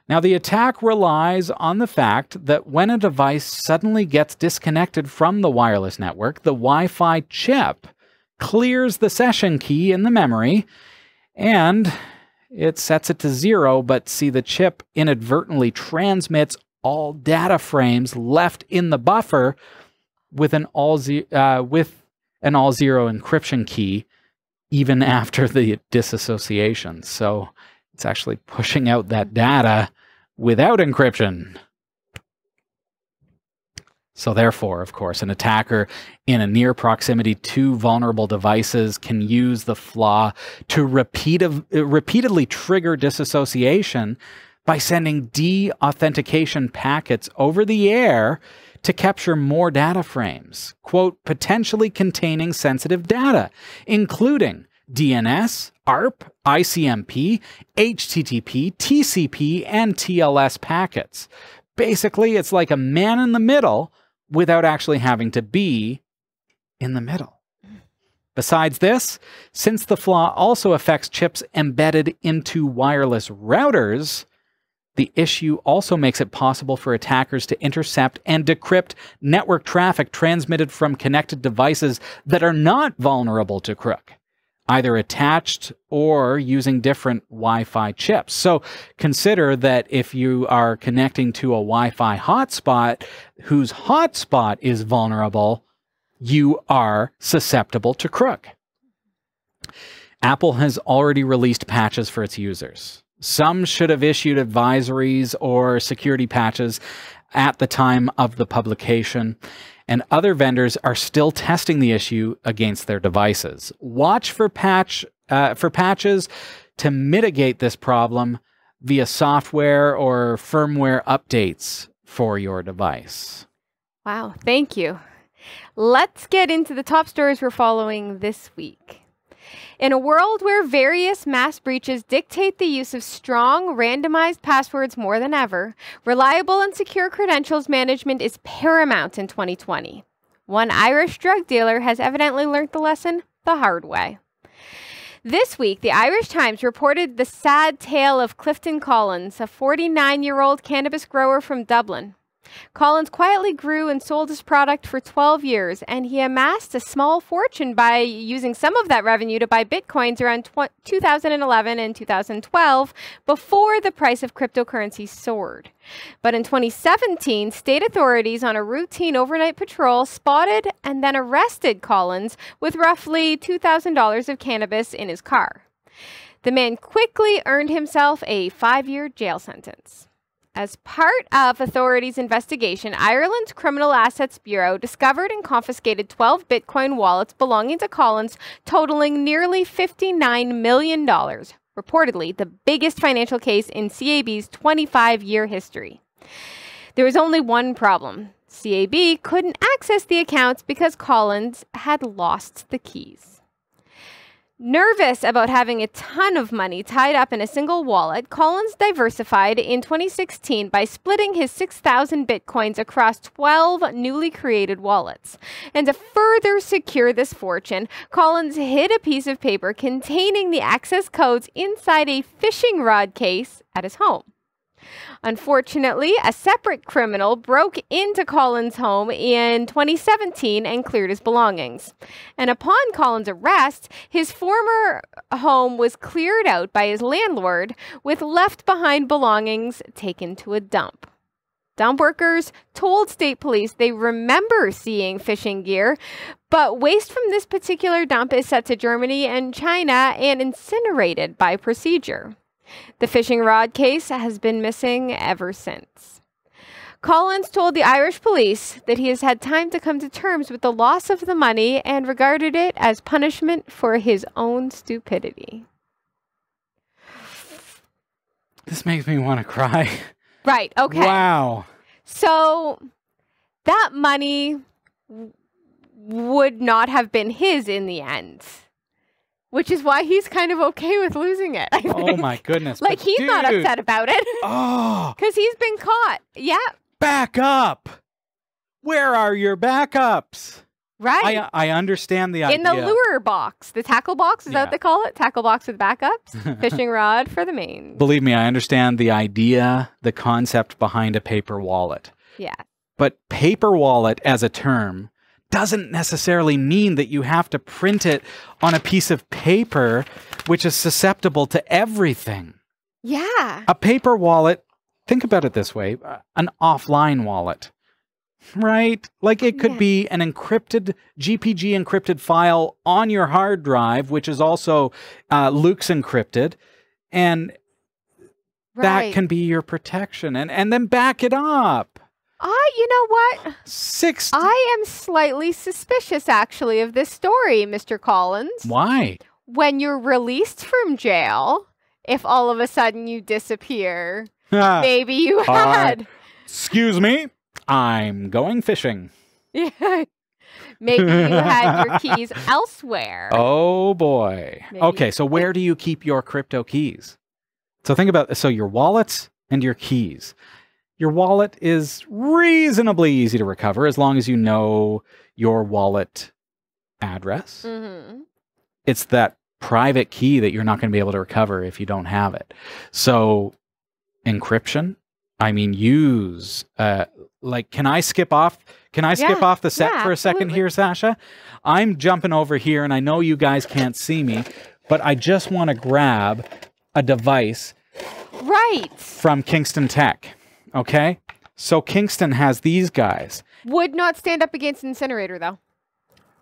Now, the attack relies on the fact that when a device suddenly gets disconnected from the wireless network, the Wi Fi chip clears the session key in the memory and it sets it to zero, but see, the chip inadvertently transmits all data frames left in the buffer with an all, uh, with an all zero encryption key even after the disassociation. So it's actually pushing out that data without encryption. So, therefore, of course, an attacker in a near proximity to vulnerable devices can use the flaw to repeat uh, repeatedly trigger disassociation by sending de authentication packets over the air to capture more data frames, quote, potentially containing sensitive data, including DNS, ARP, ICMP, HTTP, TCP, and TLS packets. Basically, it's like a man in the middle without actually having to be in the middle. Besides this, since the flaw also affects chips embedded into wireless routers, the issue also makes it possible for attackers to intercept and decrypt network traffic transmitted from connected devices that are not vulnerable to Kr00k either attached or using different Wi Fi chips. So consider that if you are connecting to a Wi Fi hotspot whose hotspot is vulnerable, you are susceptible to Kr00k. Apple has already released patches for its users. Some should have issued advisories or security patches at the time of the publication and other vendors are still testing the issue against their devices. Watch for patch uh, for patches to mitigate this problem via software or firmware updates for your device. Wow, thank you. Let's get into the top stories we're following this week. In a world where various mass breaches dictate the use of strong, randomized passwords more than ever, reliable and secure credentials management is paramount in 2020. One Irish drug dealer has evidently learned the lesson the hard way. This week, the Irish Times reported the sad tale of Clifton Collins, a 49 year old cannabis grower from Dublin. Collins quietly grew and sold his product for 12 years, and he amassed a small fortune by using some of that revenue to buy bitcoins around 2011 and 2012 before the price of cryptocurrency soared. But in 2017, state authorities on a routine overnight patrol spotted and then arrested Collins with roughly $2,000 of cannabis in his car. The man quickly earned himself a five year jail sentence. As part of authorities' investigation, Ireland's Criminal Assets Bureau discovered and confiscated 12 Bitcoin wallets belonging to Collins, totaling nearly $59 million, reportedly the biggest financial case in CAB's 25 year history. There was only one problem CAB couldn't access the accounts because Collins had lost the keys. Nervous about having a ton of money tied up in a single wallet, Collins diversified in 2016 by splitting his 6,000 bitcoins across 12 newly created wallets. And to further secure this fortune, Collins hid a piece of paper containing the access codes inside a fishing rod case at his home. Unfortunately, a separate criminal broke into Collins' home in 2017 and cleared his belongings. And upon Collins' arrest, his former home was cleared out by his landlord with left behind belongings taken to a dump. Dump workers told state police they remember seeing fishing gear, but waste from this particular dump is sent to Germany and China and incinerated by procedure. The fishing rod case has been missing ever since. Collins told the Irish police that he has had time to come to terms with the loss of the money and regarded it as punishment for his own stupidity. This makes me want to cry. Right, okay. Wow. So that money would not have been his in the end which is why he's kind of okay with losing it. Oh my goodness! like he's dude, not upset about it. Ah. Oh, because he's been caught. Yeah. Back up. Where are your backups? Right. I I understand the idea. In the lure box, the tackle box is yeah. that what they call it? Tackle box with backups. Fishing rod for the main. Believe me, I understand the idea, the concept behind a paper wallet. Yeah. But paper wallet as a term doesn't necessarily mean that you have to print it on a piece of paper, which is susceptible to everything. Yeah. A paper wallet, think about it this way uh, an offline wallet, right? Like it could yeah. be an encrypted, GPG encrypted file on your hard drive, which is also uh, LUKS encrypted. And right. that can be your protection. And, and then back it up. I, you know what? Six. I am slightly suspicious, actually, of this story, Mr. Collins. Why? When you're released from jail, if all of a sudden you disappear, maybe you had. Uh, excuse me, I'm going fishing. Yeah. Maybe you had your keys elsewhere. Oh boy. Maybe. Okay, so where do you keep your crypto keys? So think about so your wallets and your keys. Your wallet is reasonably easy to recover as long as you know your wallet address. Mm-hmm. It's that private key that you're not going to be able to recover if you don't have it. So, encryption, I mean, use, uh, like, can I skip off? Can I skip yeah. off the set yeah, for a second absolutely. here, Sasha? I'm jumping over here, and I know you guys can't see me, but I just want to grab a device. Right. From Kingston Tech. Okay? So Kingston has these guys. Would not stand up against an incinerator, though.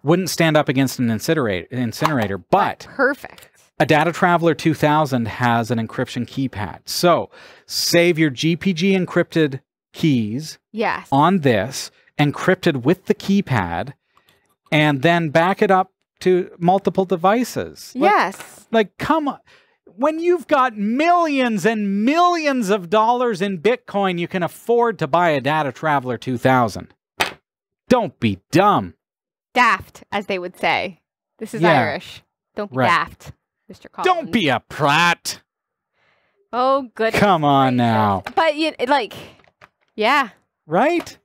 Wouldn't stand up against an incinerator, incinerator but perfect. A DataTraveler 2000 has an encryption keypad. So save your GPG encrypted keys yes. on this, encrypted with the keypad, and then back it up to multiple devices. Yes. Like, like come on when you've got millions and millions of dollars in Bitcoin, you can afford to buy a DataTraveler 2000. Don't be dumb. Daft, as they would say. This is yeah. Irish. Don't be right. daft, Mr. Collins. Don't be a prat. Oh, good. Come on now. But, you, like, yeah. Right?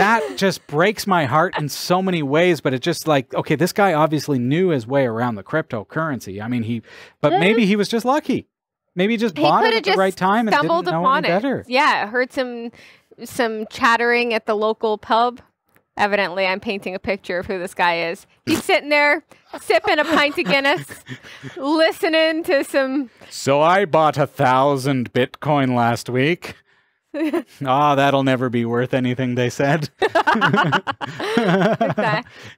That just breaks my heart in so many ways but it's just like okay this guy obviously knew his way around the cryptocurrency. I mean he but mm. maybe he was just lucky. Maybe he just he bought it at the right time and stumbled didn't know upon any it. better. yeah heard some some chattering at the local pub. Evidently i'm painting a picture of who this guy is. He's sitting there sipping a pint of guinness listening to some so i bought a thousand bitcoin last week Ah, oh, that'll never be worth anything, they said.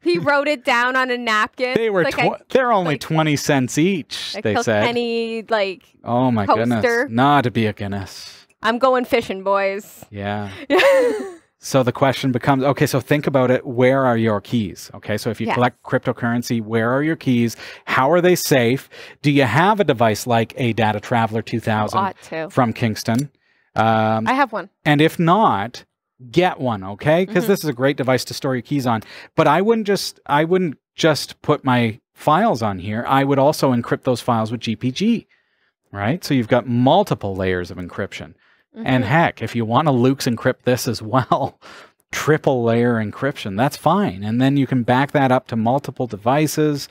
he wrote it down on a napkin. They were like tw- they're only like, 20 cents each, they said. Any like Oh my poster. goodness. Not to be a Guinness. I'm going fishing, boys. Yeah. so the question becomes okay, so think about it. Where are your keys? Okay, so if you yes. collect cryptocurrency, where are your keys? How are they safe? Do you have a device like a DataTraveler 2000 from Kingston? Um, I have one. And if not, get one, okay? Because mm-hmm. this is a great device to store your keys on. But I wouldn't just I wouldn't just put my files on here, I would also encrypt those files with GPG, right? So you've got multiple layers of encryption. Mm-hmm. And heck, if you want to LUKS encrypt this as well, triple layer encryption, that's fine. And then you can back that up to multiple devices,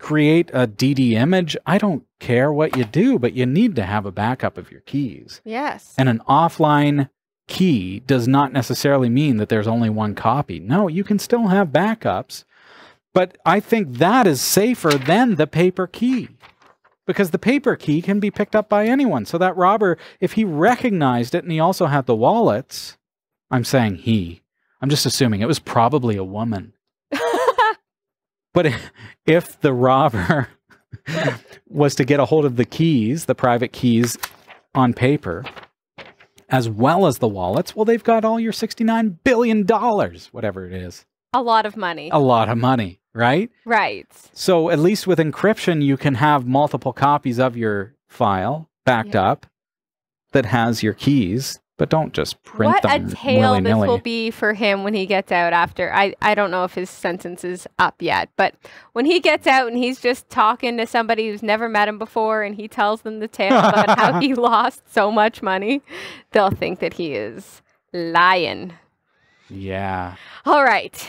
create a DD image. I don't care what you do, but you need to have a backup of your keys. Yes. And an offline key does not necessarily mean that there's only one copy. No, you can still have backups. But I think that is safer than the paper key because the paper key can be picked up by anyone. So that robber, if he recognized it and he also had the wallets, I'm saying he, I'm just assuming it was probably a woman. But if the robber was to get a hold of the keys, the private keys on paper, as well as the wallets, well, they've got all your $69 billion, whatever it is. A lot of money. A lot of money right? Right. So at least with encryption, you can have multiple copies of your file backed yeah. up that has your keys, but don't just print what them. What a tale this will be for him when he gets out after. I, I don't know if his sentence is up yet, but when he gets out and he's just talking to somebody who's never met him before and he tells them the tale about how he lost so much money, they'll think that he is lying. Yeah. All right.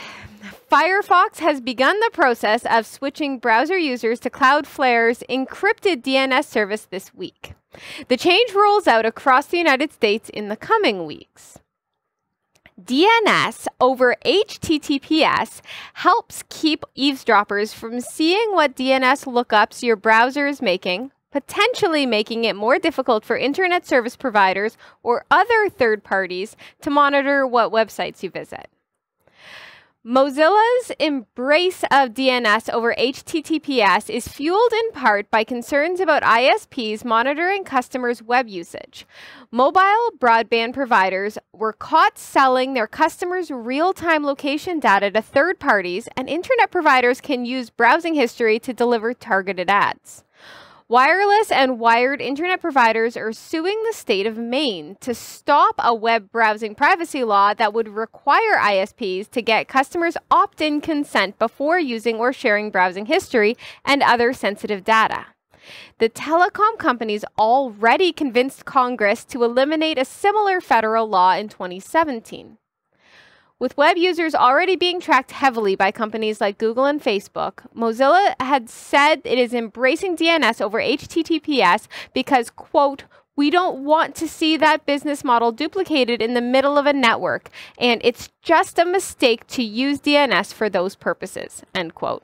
Firefox has begun the process of switching browser users to Cloudflare's encrypted DNS service this week. The change rolls out across the United States in the coming weeks. DNS over HTTPS helps keep eavesdroppers from seeing what DNS lookups your browser is making, potentially making it more difficult for internet service providers or other third parties to monitor what websites you visit. Mozilla's embrace of DNS over HTTPS is fueled in part by concerns about ISPs monitoring customers' web usage. Mobile broadband providers were caught selling their customers' real time location data to third parties, and internet providers can use browsing history to deliver targeted ads. Wireless and wired internet providers are suing the state of Maine to stop a web browsing privacy law that would require ISPs to get customers opt in consent before using or sharing browsing history and other sensitive data. The telecom companies already convinced Congress to eliminate a similar federal law in 2017. With web users already being tracked heavily by companies like Google and Facebook, Mozilla had said it is embracing DNS over HTTPS because, quote, we don't want to see that business model duplicated in the middle of a network, and it's just a mistake to use DNS for those purposes, end quote.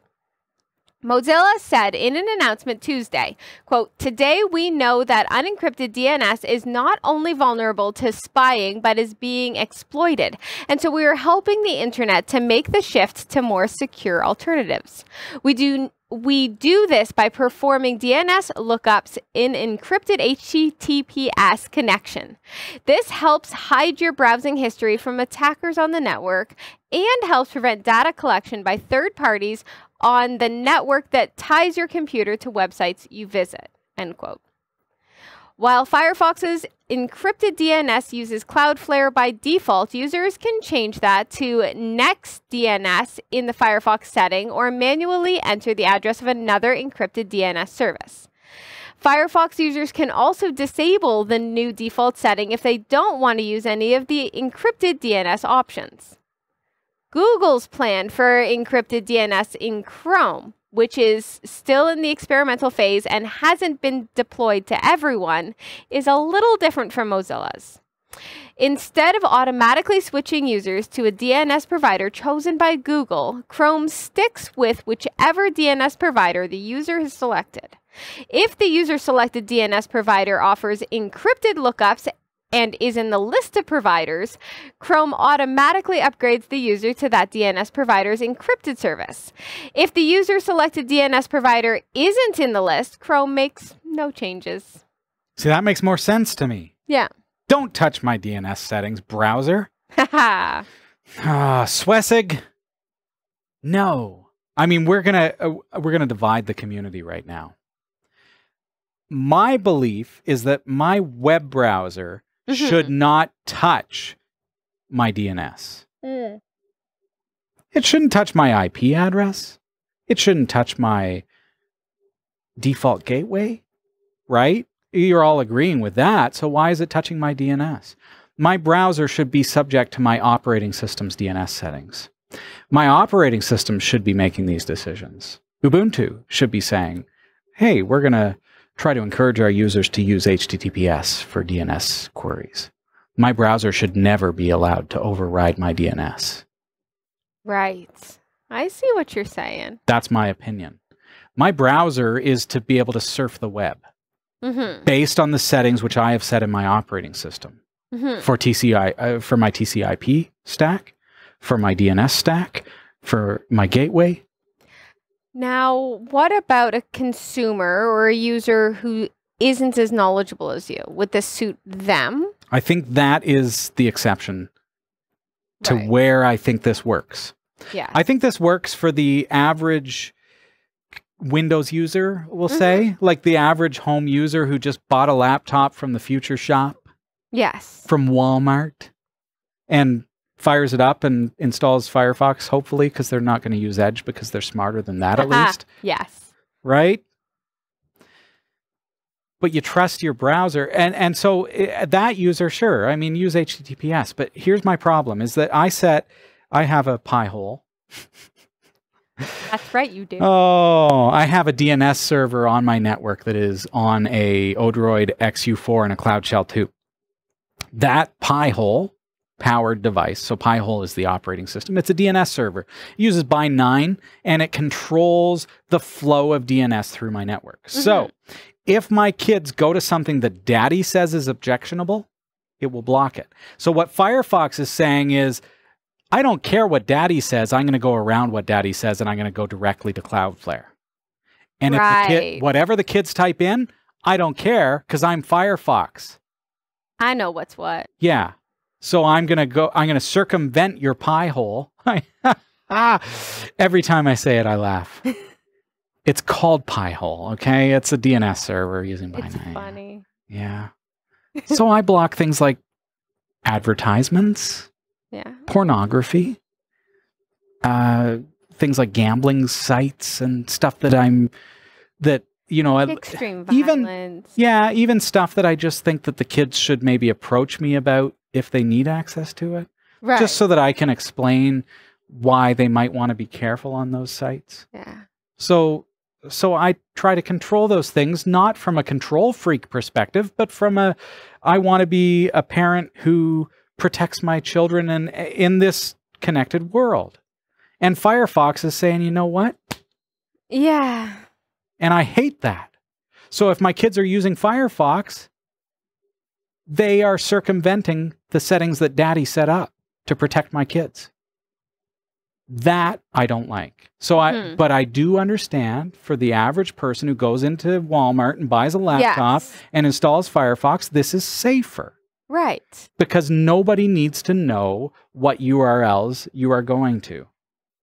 Mozilla said in an announcement Tuesday, quote, Today we know that unencrypted DNS is not only vulnerable to spying, but is being exploited. And so we are helping the internet to make the shift to more secure alternatives. We do we do this by performing DNS lookups in encrypted HTTPS connection. This helps hide your browsing history from attackers on the network and helps prevent data collection by third parties on the network that ties your computer to websites you visit, end quote. While Firefox's encrypted DNS uses Cloudflare by default, users can change that to NextDNS in the Firefox setting or manually enter the address of another encrypted DNS service. Firefox users can also disable the new default setting if they don't want to use any of the encrypted DNS options. Google's plan for encrypted DNS in Chrome, which is still in the experimental phase and hasn't been deployed to everyone, is a little different from Mozilla's. Instead of automatically switching users to a DNS provider chosen by Google, Chrome sticks with whichever DNS provider the user has selected. If the user selected DNS provider offers encrypted lookups and is in the list of providers, Chrome automatically upgrades the user to that DNS provider's encrypted service. If the user selected DNS provider isn't in the list, Chrome makes no changes. See, that makes more sense to me. Yeah. Don't touch my DNS settings, browser. Haha. Ah, Swessig. No. I mean, we're gonna uh, we're gonna divide the community right now. My belief is that my web browser mm-hmm. should not touch my DNS. Mm. It shouldn't touch my IP address. It shouldn't touch my default gateway, right? You're all agreeing with that. So why is it touching my DNS? My browser should be subject to my operating system's DNS settings. My operating system should be making these decisions. Ubuntu should be saying, hey, we're going to try to encourage our users to use HTTPS for DNS queries. My browser should never be allowed to override my DNS. Right. I see what you're saying. That's my opinion. My browser is to be able to surf the web mm-hmm. based on the settings which I have set in my operating system mm-hmm. for TCI uh, for my TCP stack, for my DNS stack, for my gateway. Now, what about a consumer or a user who isn't as knowledgeable as you? Would this suit them? I think that is the exception to right. where I think this works. Yeah. I think this works for the average Windows user, we'll mm-hmm. say, like the average home user who just bought a laptop from the future shop. Yes. From Walmart and fires it up and installs Firefox, hopefully, because they're not going to use Edge because they're smarter than that at least. Yes. Right? But you trust your browser. And, and so uh, that user, sure, I mean, use HTTPS. But here's my problem is that I set, I have a Pi-hole. That's right, you do. Oh, I have a DNS server on my network that is on a Odroid XU4 and a Cloud Shell 2. That Pi-hole powered device. So Pi-hole is the operating system. It's a DNS server. It uses Bind9 and it controls the flow of DNS through my network. Mm-hmm. So if my kids go to something that daddy says is objectionable, it will block it. So what Firefox is saying is, I don't care what daddy says. I'm going to go around what daddy says and I'm going to go directly to Cloudflare. And right. if the kid, whatever the kids type in, I don't care because I'm Firefox. I know what's what. Yeah. So I'm going to go, I'm going to circumvent your Pi-hole. Every time I say it, I laugh. it's called Pi-hole, okay? It's a DNS server using Bind9. It's funny. Yeah. so I block things like advertisements, yeah, pornography, uh, things like gambling sites and stuff that I'm that you know, extreme even violence. yeah, even stuff that I just think that the kids should maybe approach me about if they need access to it, right? Just so that I can explain why they might want to be careful on those sites. Yeah. So so I try to control those things not from a control freak perspective, but from a I want to be a parent who protects my children and in this connected world. And Firefox is saying, "You know what? Yeah. And I hate that. So if my kids are using Firefox, they are circumventing the settings that daddy set up to protect my kids. That I don't like. So I, hmm. but I do understand for the average person who goes into Walmart and buys a laptop yes. and installs Firefox, this is safer. Right. Because nobody needs to know what URLs you are going to.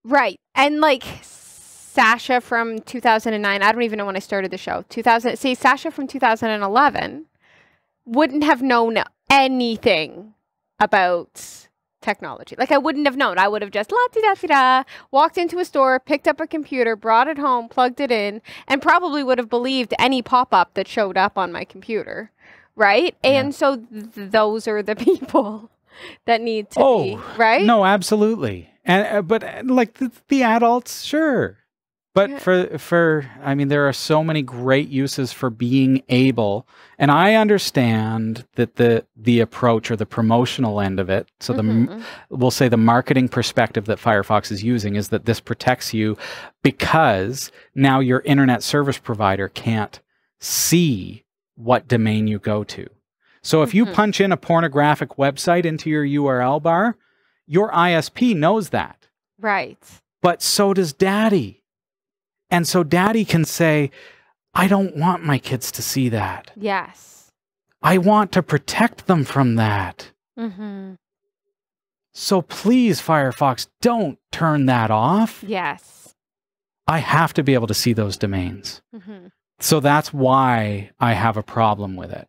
Right. And like Sasha from 2009, I don't even know when I started the show. 2000, see, Sasha from 2011 wouldn't have known anything about technology. Like I wouldn't have known. I would have just la di da di da walked into a store, picked up a computer, brought it home, plugged it in, and probably would have believed any pop up that showed up on my computer, right? Yeah. And so th- those are the people that need to oh, be right. No, absolutely. And uh, but uh, like the, the adults, sure. But yeah. for for I mean there are so many great uses for being able and I understand that the the approach or the promotional end of it so mm-hmm. the we'll say the marketing perspective that Firefox is using is that this protects you because now your internet service provider can't see what domain you go to. So if mm-hmm. you punch in a pornographic website into your URL bar, your ISP knows that. Right. But so does daddy. And so daddy can say, I don't want my kids to see that. Yes. I want to protect them from that. Mm-hmm. So please, Firefox, don't turn that off. Yes. I have to be able to see those domains. Mm-hmm. So that's why I have a problem with it.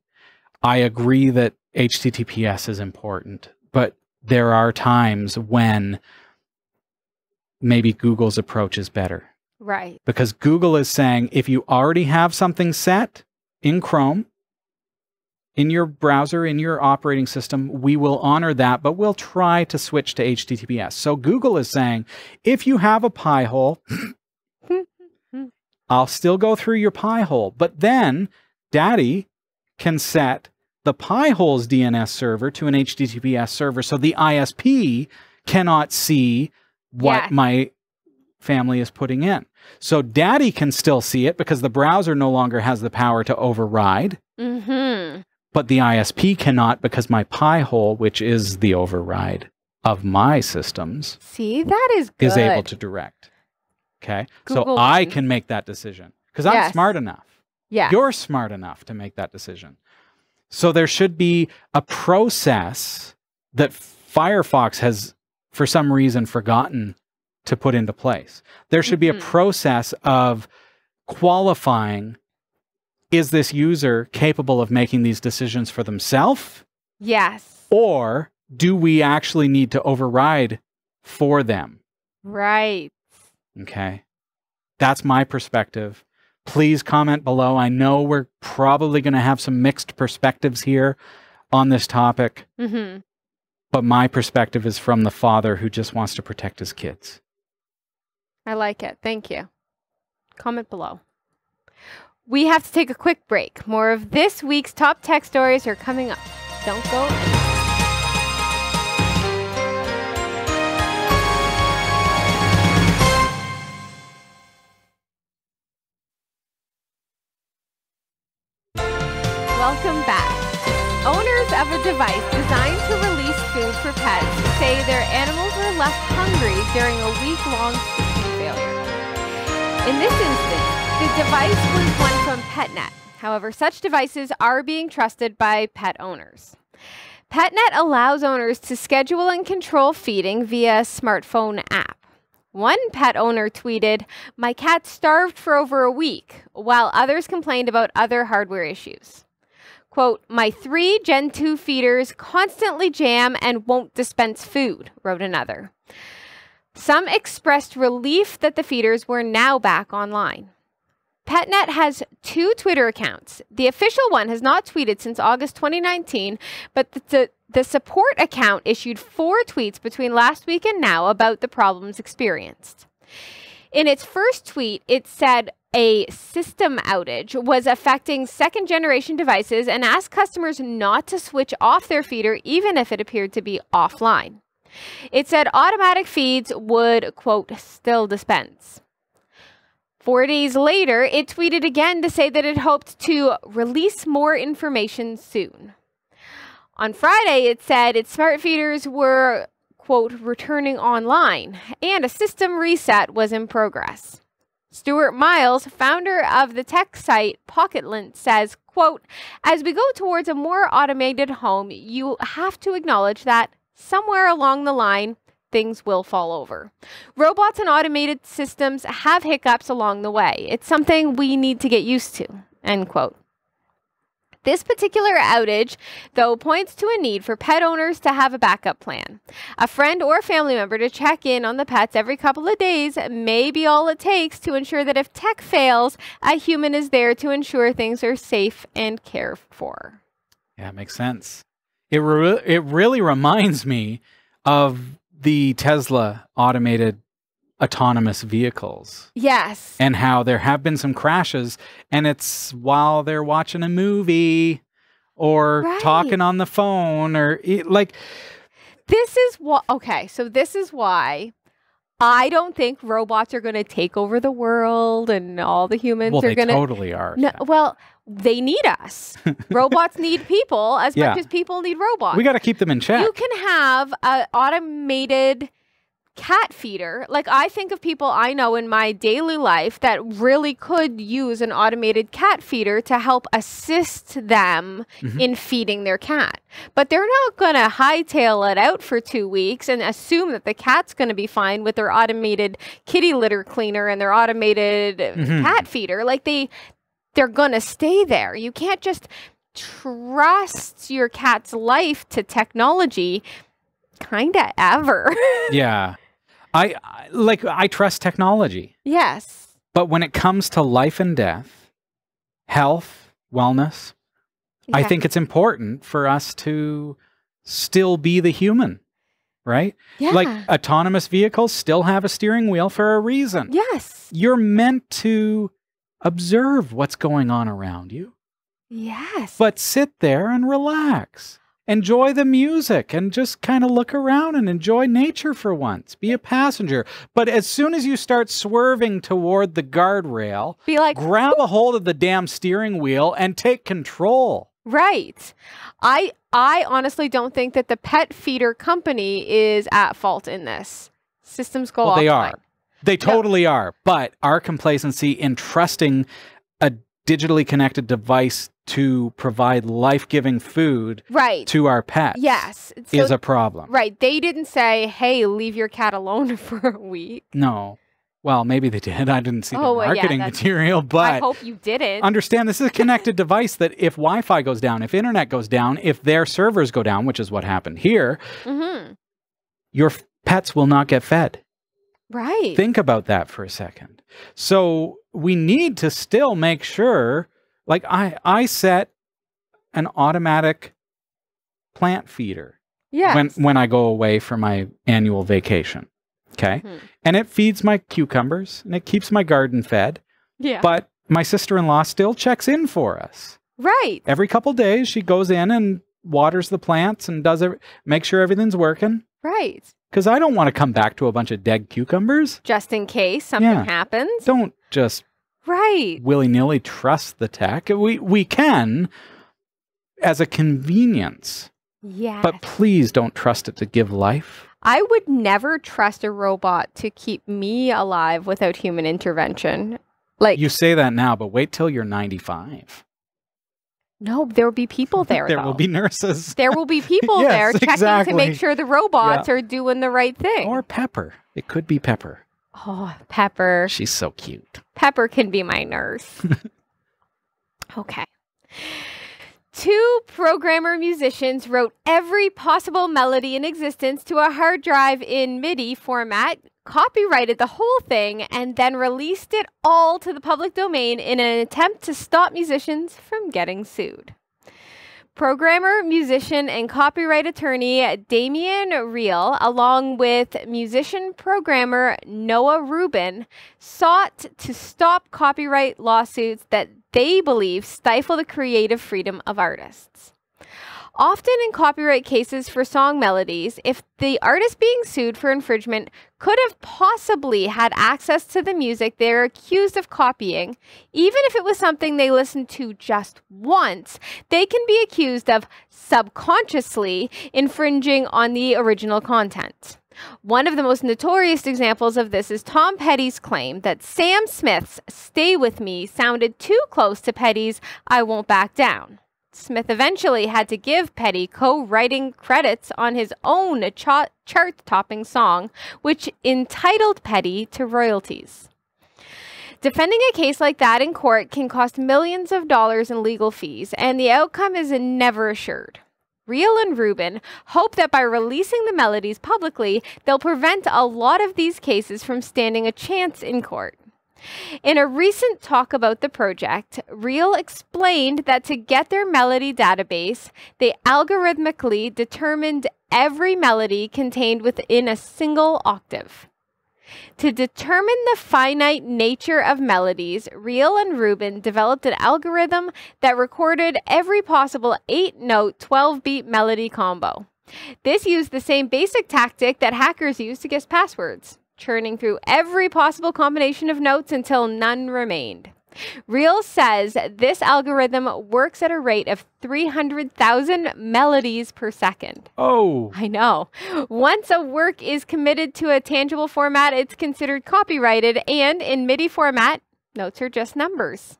I agree that HTTPS is important, but there are times when maybe Google's approach is better. Right. Because Google is saying if you already have something set in Chrome, in your browser, in your operating system, we will honor that, but we'll try to switch to HTTPS. So Google is saying if you have a Pi hole, I'll still go through your Pi hole, but then Daddy can set the Pi hole's DNS server to an HTTPS server so the ISP cannot see what yeah. my family is putting in. So daddy can still see it because the browser no longer has the power to override. Mm-hmm. But the ISP cannot because my Pi hole, which is the override of my systems, see that is good. is able to direct. Okay, Google so I can make that decision because I'm smart enough. Yeah, you're smart enough to make that decision. So there should be a process that Firefox has, for some reason, forgotten to put into place. There should be a mm-hmm. process of qualifying is this user capable of making these decisions for themselves? Yes. Or do we actually need to override for them? Right. Okay. That's my perspective. Please comment below. I know we're probably going to have some mixed perspectives here on this topic. Mm-hmm. But my perspective is from the father who just wants to protect his kids. I like it. Thank you. Comment below. We have to take a quick break. More of this week's top tech stories are coming up. Don't go Welcome back. Owners of a device designed to release food for pets say their animals were left hungry during a week-long failure. In this instance, the device was one from PetNet. However, such devices are being trusted by pet owners. PetNet allows owners to schedule and control feeding via a smartphone app. One pet owner tweeted, My cat starved for over a week, while others complained about other hardware issues. Quote, My three Gen 2 feeders constantly jam and won't dispense food, wrote another. Some expressed relief that the feeders were now back online. PetNet has two Twitter accounts. The official one has not tweeted since August 2019, but the, the support account issued four tweets between last week and now about the problems experienced. In its first tweet, it said a system outage was affecting second generation devices and asked customers not to switch off their feeder even if it appeared to be offline. It said automatic feeds would, quote, still dispense. Four days later, it tweeted again to say that it hoped to release more information soon. On Friday, it said its smart feeders were, quote, returning online, and a system reset was in progress. Stuart Miles, founder of the tech site Pocketlint, says, quote, as we go towards a more automated home, you have to acknowledge that somewhere along the line, things will fall over. Robots and automated systems have hiccups along the way. It's something we need to get used to. End quote. This particular outage, though, points to a need for pet owners to have a backup plan. A friend or family member to check in on the pets every couple of days may be all it takes to ensure that if tech fails, a human is there to ensure things are safe and cared for. Yeah, makes sense. It re- it really reminds me of the Tesla automated autonomous vehicles. Yes. And how there have been some crashes and it's while they're watching a movie or right. talking on the phone or like this is what okay, so this is why I don't think robots are going to take over the world and all the humans well, are going to totally are. No, well, they need us. robots need people as yeah. much as people need robots. We got to keep them in check. You can have an automated cat feeder. Like I think of people I know in my daily life that really could use an automated cat feeder to help assist them mm-hmm. in feeding their cat. But they're not going to hightail it out for 2 weeks and assume that the cat's going to be fine with their automated kitty litter cleaner and their automated mm-hmm. cat feeder. Like they they're going to stay there. You can't just trust your cat's life to technology kind of ever. yeah. I, I like I trust technology. Yes. But when it comes to life and death, health, wellness, yeah. I think it's important for us to still be the human, right? Yeah. Like autonomous vehicles still have a steering wheel for a reason. Yes. You're meant to observe what's going on around you. Yes. But sit there and relax enjoy the music and just kind of look around and enjoy nature for once. Be a passenger. But as soon as you start swerving toward the guardrail, be like, grab a hold of the damn steering wheel and take control. Right. I I honestly don't think that the pet feeder company is at fault in this. Systems go well, offline. They are. They totally no. are. But our complacency in trusting digitally connected device to provide life-giving food right. to our pets yes. So, is a problem. Right. They didn't say hey leave your cat alone for a week. No. Well maybe they did. I didn't see oh, the marketing yeah, material but i hope you didn't. understand this is a connected device that if wi-fi goes down if internet goes down if their servers go down which is what happened here mm-hmm. your pets will not get fed. Right. Think about that for a second. So we need to still make sure like I I set an automatic plant feeder. Yes. When when I go away for my annual vacation. Okay. Hmm. And it feeds my cucumbers and it keeps my garden fed. Yeah. But my sister-in-law still checks in for us. Right. Every couple days she goes in and waters the plants and does it make sure everything's working. Right. Because I don't want to come back to a bunch of dead cucumbers. Just in case something yeah. happens. Don't just right willy nilly trust the tech. We we can as a convenience. Yeah. But please don't trust it to give life. I would never trust a robot to keep me alive without human intervention. Like You say that now, but wait till you're 95. No, there will be people there. there though. will be nurses. There will be people yes, there checking exactly. to make sure the robots yeah. are doing the right thing. Or Pepper. It could be Pepper. Oh, Pepper. She's so cute. Pepper can be my nurse. okay. Two programmer musicians wrote every possible melody in existence to a hard drive in MIDI format, copyrighted the whole thing, and then released it all to the public domain in an attempt to stop musicians from getting sued. Programmer, musician, and copyright attorney Damien Riehl, along with musician programmer Noah Rubin, sought to stop copyright lawsuits that they believe stifle the creative freedom of artists. Often in copyright cases for song melodies, if the artist being sued for infringement could have possibly had access to the music they're accused of copying, even if it was something they listened to just once, they can be accused of subconsciously infringing on the original content. One of the most notorious examples of this is Tom Petty's claim that Sam Smith's Stay With Me sounded too close to Petty's I Won't Back Down. Smith eventually had to give Petty co writing credits on his own cha- chart topping song, which entitled Petty to royalties. Defending a case like that in court can cost millions of dollars in legal fees, and the outcome is never assured. Riehl and Rubin hope that by releasing the melodies publicly, they'll prevent a lot of these cases from standing a chance in court. In a recent talk about the project, Riehl explained that to get their melody database, they algorithmically determined every melody contained within a single octave. To determine the finite nature of melodies, Riehl and Rubin developed an algorithm that recorded every possible 8 note, 12 beat melody combo. This used the same basic tactic that hackers use to guess passwords churning through every possible combination of notes until none remained. Riehl says this algorithm works at a rate of 300,000 melodies per second. Oh. I know. Once a work is committed to a tangible format, it's considered copyrighted, and in MIDI format, notes are just numbers.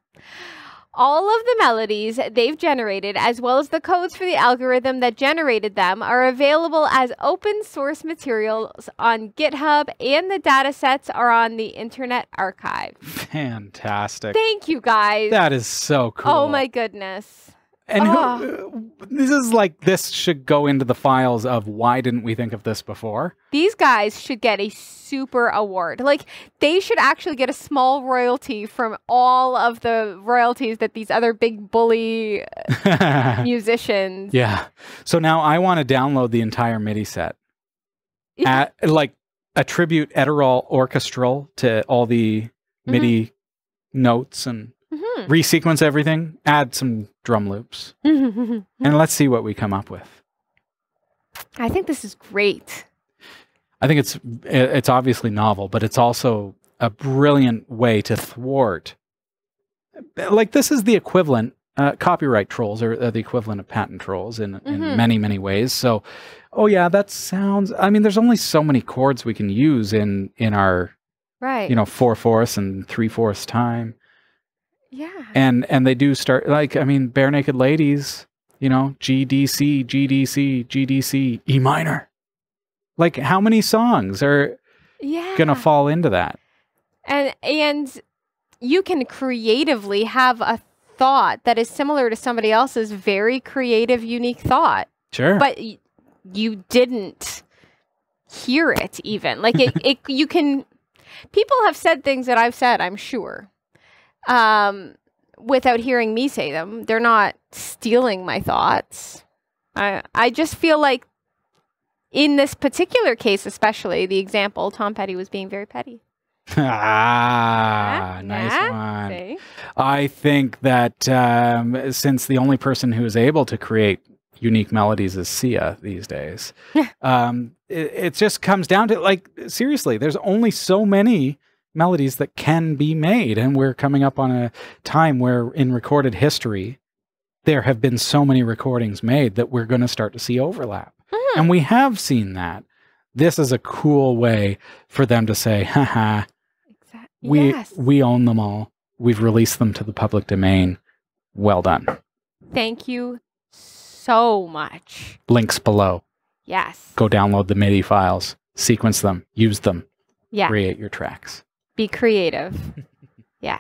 All of the melodies they've generated, as well as the codes for the algorithm that generated them, are available as open source materials on GitHub, and the datasets are on the Internet Archive. Fantastic. Thank you, guys. That is so cool. Oh, my goodness. And who, this is like this should go into the files of why didn't we think of this before? These guys should get a super award. Like they should actually get a small royalty from all of the royalties that these other big bully musicians. Yeah. So now I want to download the entire MIDI set. At, like attribute Edirol orchestral to all the MIDI mm-hmm. notes and mm-hmm. resequence everything, add some drum loops, and let's see what we come up with. I think this is great. I think it's it's obviously novel, but it's also a brilliant way to thwart. Like this is the equivalent. Uh, copyright trolls are, are, the equivalent of patent trolls in, in mm-hmm. many many ways. So, oh yeah, that sounds. I mean, there's only so many chords we can use in in our right. You know, four fourths and three fourths time. Yeah. And and they do start like I mean Barenaked Ladies, you know, GDC, GDC, GDC, E minor. Like how many songs are yeah. going to fall into that? And and you can creatively have a thought that is similar to somebody else's very creative unique thought. Sure. But y- you didn't hear it even. Like it, it you can people have said things that I've said, I'm sure um, without hearing me say them. They're not stealing my thoughts. I I just feel like in this particular case, especially the example, Tom Petty was being very petty. ah, yeah, nice yeah, one. See? I think that um, since the only person who is able to create unique melodies is Sia these days, um, it, it, just comes down to like seriously, there's only so many melodies that can be made. And we're coming up on a time where in recorded history, there have been so many recordings made that we're going to start to see overlap. Mm. And we have seen that. This is a cool way for them to say, haha, exactly. we, yes. we own them all. We've released them to the public domain. Well done. Thank you so much. Links below. Yes. Go download the MIDI files, sequence them, use them, yeah. create your tracks. Be creative. yeah.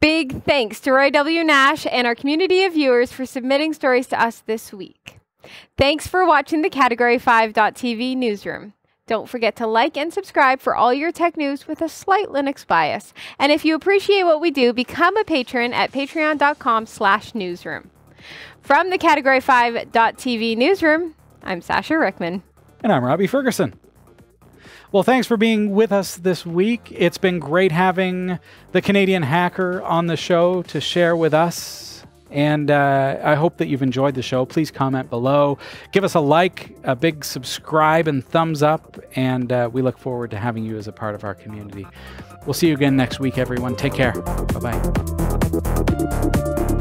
Big thanks to Roy W. Nash and our community of viewers for submitting stories to us this week. Thanks for watching the Category 5.tv newsroom. Don't forget to like and subscribe for all your tech news with a slight Linux bias. And if you appreciate what we do, become a patron at patreon.com slash newsroom. From the Category 5.tv newsroom, I'm Sasha Rickman. And I'm Robbie Ferguson. Well, thanks for being with us this week. It's been great having the Canadian hacker on the show to share with us. And uh, I hope that you've enjoyed the show. Please comment below. Give us a like, a big subscribe, and thumbs up. And uh, we look forward to having you as a part of our community. We'll see you again next week, everyone. Take care. Bye bye.